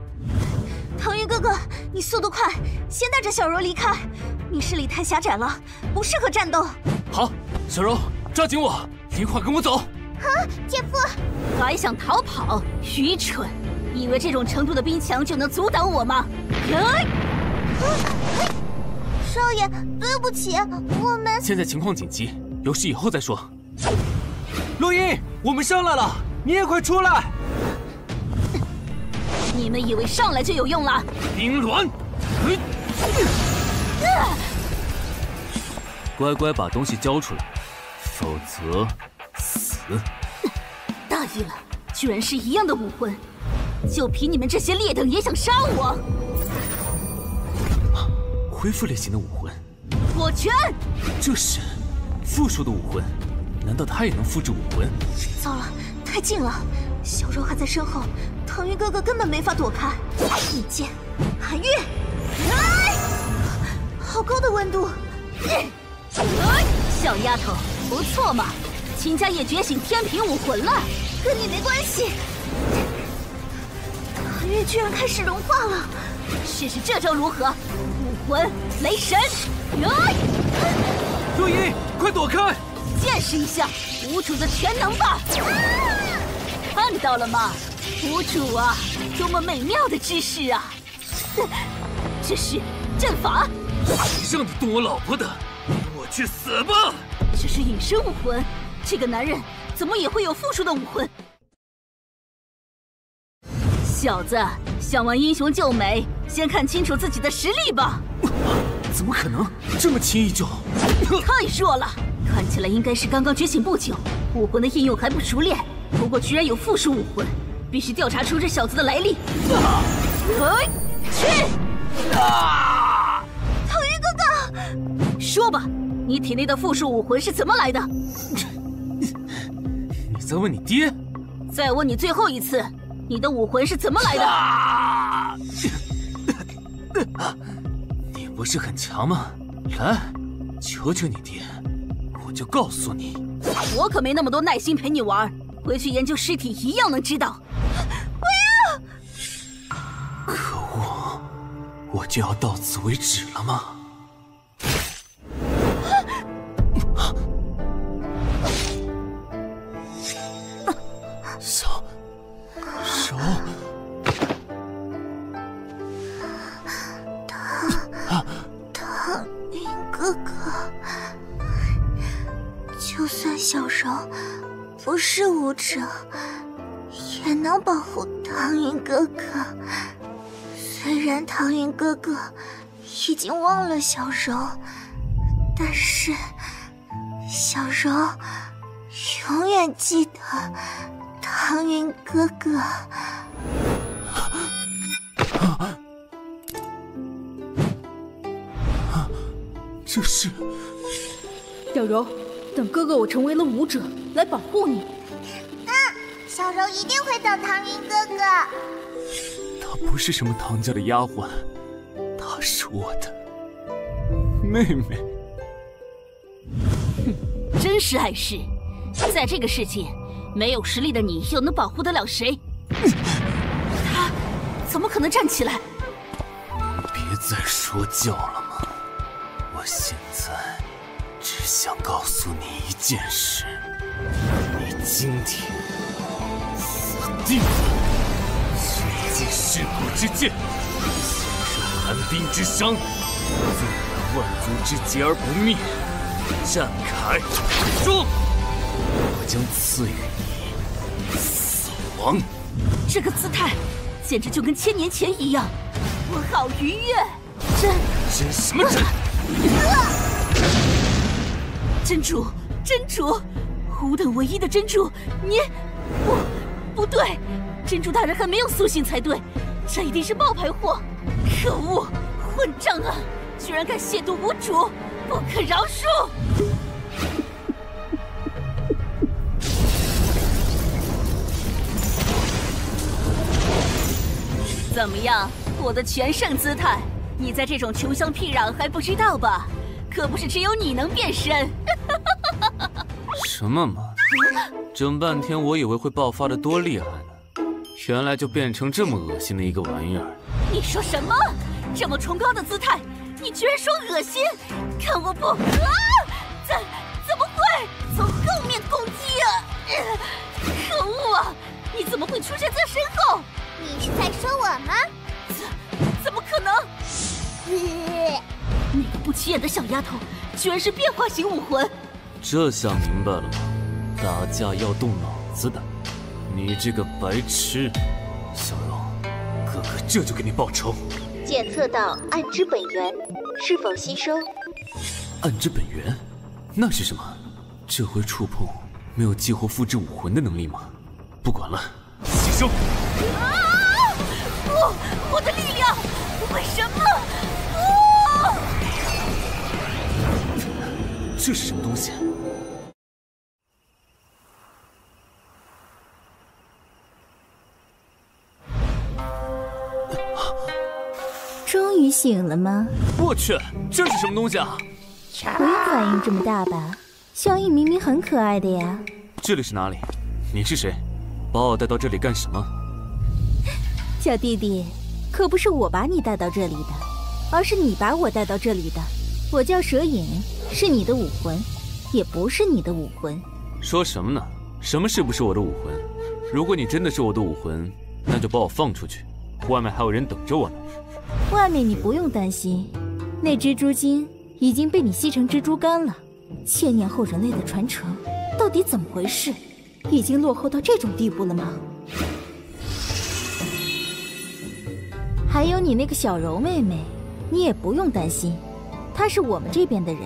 唐云哥哥，你速度快，先带着小柔离开。你视力太狭窄了，不适合战斗。好，小柔，抓紧我，一块跟我走。啊，姐夫！还想逃跑？愚蠢！以为这种程度的冰墙就能阻挡我吗？来！少爷，对不起，我们现在情况紧急，有事以后再说。陆音，我们上来了，你也快出来！你们以为上来就有用了？冰鸾，乖乖把东西交出来，否则死！大意了，居然是一样的武魂，就凭你们这些劣等也想杀我？恢复类型的武魂，火拳。这是复数的武魂，难道他也能复制武魂？糟了，太近了，小柔还在身后，唐云哥哥根本没法躲开。一剑，寒月，来！好高的温度！小丫头，不错嘛，秦家也觉醒天平武魂了，跟你没关系。寒月居然开始融化了，试试这招如何？武魂雷神，陆音，快躲开！见识一下无主的全能吧！看到了吗，无主啊，多么美妙的姿势啊！[laughs] 这是阵法。让你动我老婆的，我去死吧！这是隐身武魂，这个男人怎么也会有复数的武魂？小子，想玩英雄救美，先看清楚自己的实力吧。怎么可能这么轻易就？太弱了，看起来应该是刚刚觉醒不久，武魂的应用还不熟练。不过居然有附属武魂，必须调查出这小子的来历。哎，去！啊！唐云哥哥，说吧，你体内的附属武魂是怎么来的？你在问你爹？再问你最后一次，你的武魂是怎么来的？[laughs] 不是很强吗？来，求求你爹，我就告诉你。我可没那么多耐心陪你玩，回去研究尸体一样能知道。不要！可恶，我就要到此为止了吗？小柔不是武者，也能保护唐云哥哥。虽然唐云哥哥已经忘了小柔，但是小柔永远记得唐云哥哥。这是小柔。等哥哥我成为了武者，来保护你。嗯，小柔一定会等唐云哥哥。她不是什么唐家的丫鬟，她是我的妹妹。哼，真是碍事！在这个世界，没有实力的你又能保护得了谁？他怎么可能站起来？别再说教了吗？我现想告诉你一件事：你今天死定了！血祭噬骨之剑，享受寒冰之伤，纵然万族之劫而不灭。战铠中，我将赐予你死亡。这个姿态，简直就跟千年前一样，我好愉悦。真真什么真？真主，真主，吾等唯一的真主，你不，不对，真主大人还没有苏醒才对，这一定是冒牌货！可恶，混账啊！居然敢亵渎吾主，不可饶恕！怎么样，我的全胜姿态？你在这种穷乡僻壤还不知道吧？可不是只有你能变身。[laughs] 什么嘛！整半天我以为会爆发的多厉害呢，原来就变成这么恶心的一个玩意儿。你说什么？这么崇高的姿态，你居然说恶心？看我不！啊！怎怎么会从后面攻击啊？可恶啊！你怎么会出现在身后？你是在说我吗？怎怎么可能？[laughs] 那个不起眼的小丫头，居然是变化型武魂！这下明白了吗？打架要动脑子的，你这个白痴！小柔，哥哥这就给你报仇。检测到暗之本源，是否吸收？暗之本源，那是什么？这回触碰没有激活复制武魂的能力吗？不管了，吸收！啊！不，我的力量，为什么？这是什么东西？终于醒了吗？我去，这是什么东西啊？不用反应这么大吧？萧逸明明很可爱的呀。这里是哪里？你是谁？把我带到这里干什么？小弟弟，可不是我把你带到这里的，而是你把我带到这里的。我叫蛇影，是你的武魂，也不是你的武魂。说什么呢？什么是不是我的武魂？如果你真的是我的武魂，那就把我放出去，外面还有人等着我呢。外面你不用担心，那蜘蛛精已经被你吸成蜘蛛干了。千年后人类的传承到底怎么回事？已经落后到这种地步了吗？还有你那个小柔妹妹，你也不用担心，她是我们这边的人。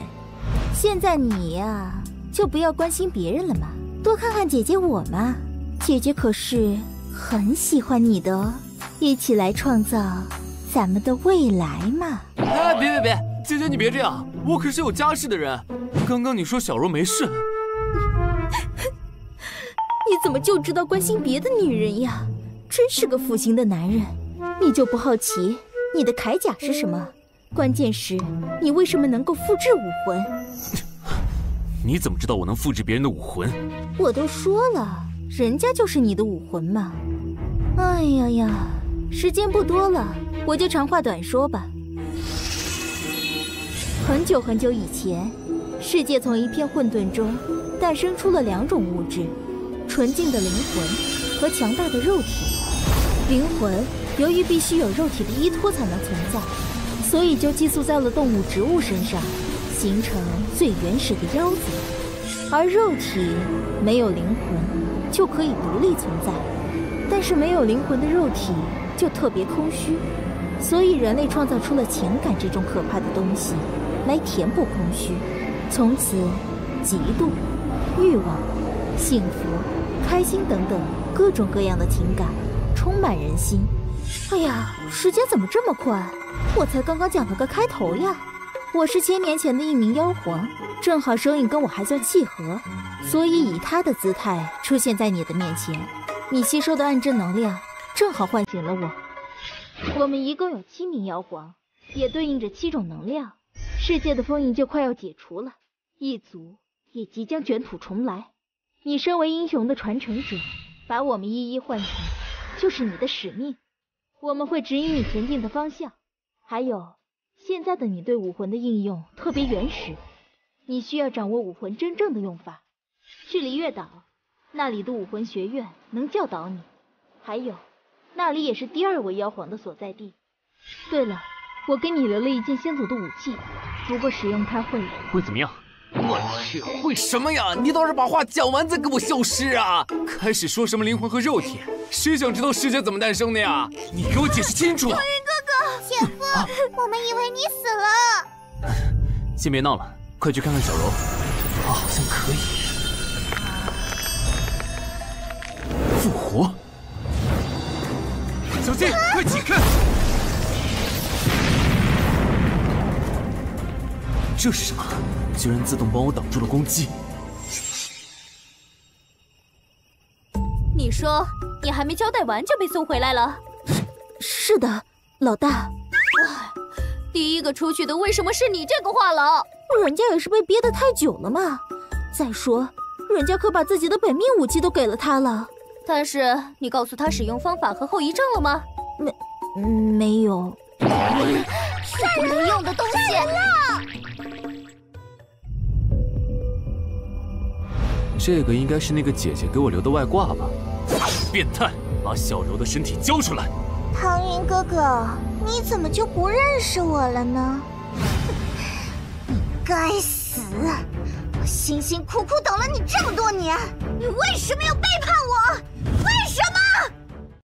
现在你呀，就不要关心别人了嘛，多看看姐姐我嘛。姐姐可是很喜欢你的哦，一起来创造咱们的未来嘛！哎，别别别，姐姐你别这样，我可是有家室的人。刚刚你说小柔没事，[laughs] 你怎么就知道关心别的女人呀？真是个负心的男人！你就不好奇你的铠甲是什么？关键是，你为什么能够复制武魂？[laughs] 你怎么知道我能复制别人的武魂？我都说了，人家就是你的武魂嘛。哎呀呀，时间不多了，我就长话短说吧。很久很久以前，世界从一片混沌中诞生出了两种物质：纯净的灵魂和强大的肉体。灵魂由于必须有肉体的依托才能存在，所以就寄宿在了动物、植物身上，形成最原始的妖子。而肉体没有灵魂，就可以独立存在。但是没有灵魂的肉体就特别空虚，所以人类创造出了情感这种可怕的东西，来填补空虚。从此，嫉妒、欲望、幸福、开心等等各种各样的情感充满人心。哎呀，时间怎么这么快？我才刚刚讲了个开头呀！我是千年前的一名妖皇，正好声音跟我还算契合，所以以他的姿态出现在你的面前。你吸收的暗之能量正好唤醒了我。我们一共有七名妖皇，也对应着七种能量。世界的封印就快要解除了，一族也即将卷土重来。你身为英雄的传承者，把我们一一唤醒，就是你的使命。我们会指引你前进的方向。还有，现在的你对武魂的应用特别原始，你需要掌握武魂真正的用法。去离月岛。那里的武魂学院能教导你，还有，那里也是第二位妖皇的所在地。对了，我给你留了一件先祖的武器，不过使用它会会怎么样？我去，会什么呀？你倒是把话讲完再给我消失啊！开始说什么灵魂和肉体，谁想知道世界怎么诞生的呀？你给我解释清楚！唐云哥哥，姐夫，我们以为你死了。先别闹了，快去看看小柔。好像可以。复活！小心，快起开！这是什么？居然自动帮我挡住了攻击！你说你还没交代完就被送回来了？是是的，老大。哇，第一个出去的为什么是你这个话痨？人家也是被憋得太久了嘛。再说，人家可把自己的本命武器都给了他了。但是你告诉他使用方法和后遗症了吗？没，没有。[laughs] 杀人用的东西！这个应该是那个姐姐给我留的外挂吧？变态，把小柔的身体交出来！唐云哥哥，你怎么就不认识我了呢？你 [laughs] 该死！我辛辛苦苦等了你这么多年，你为什么要背叛我？为什么？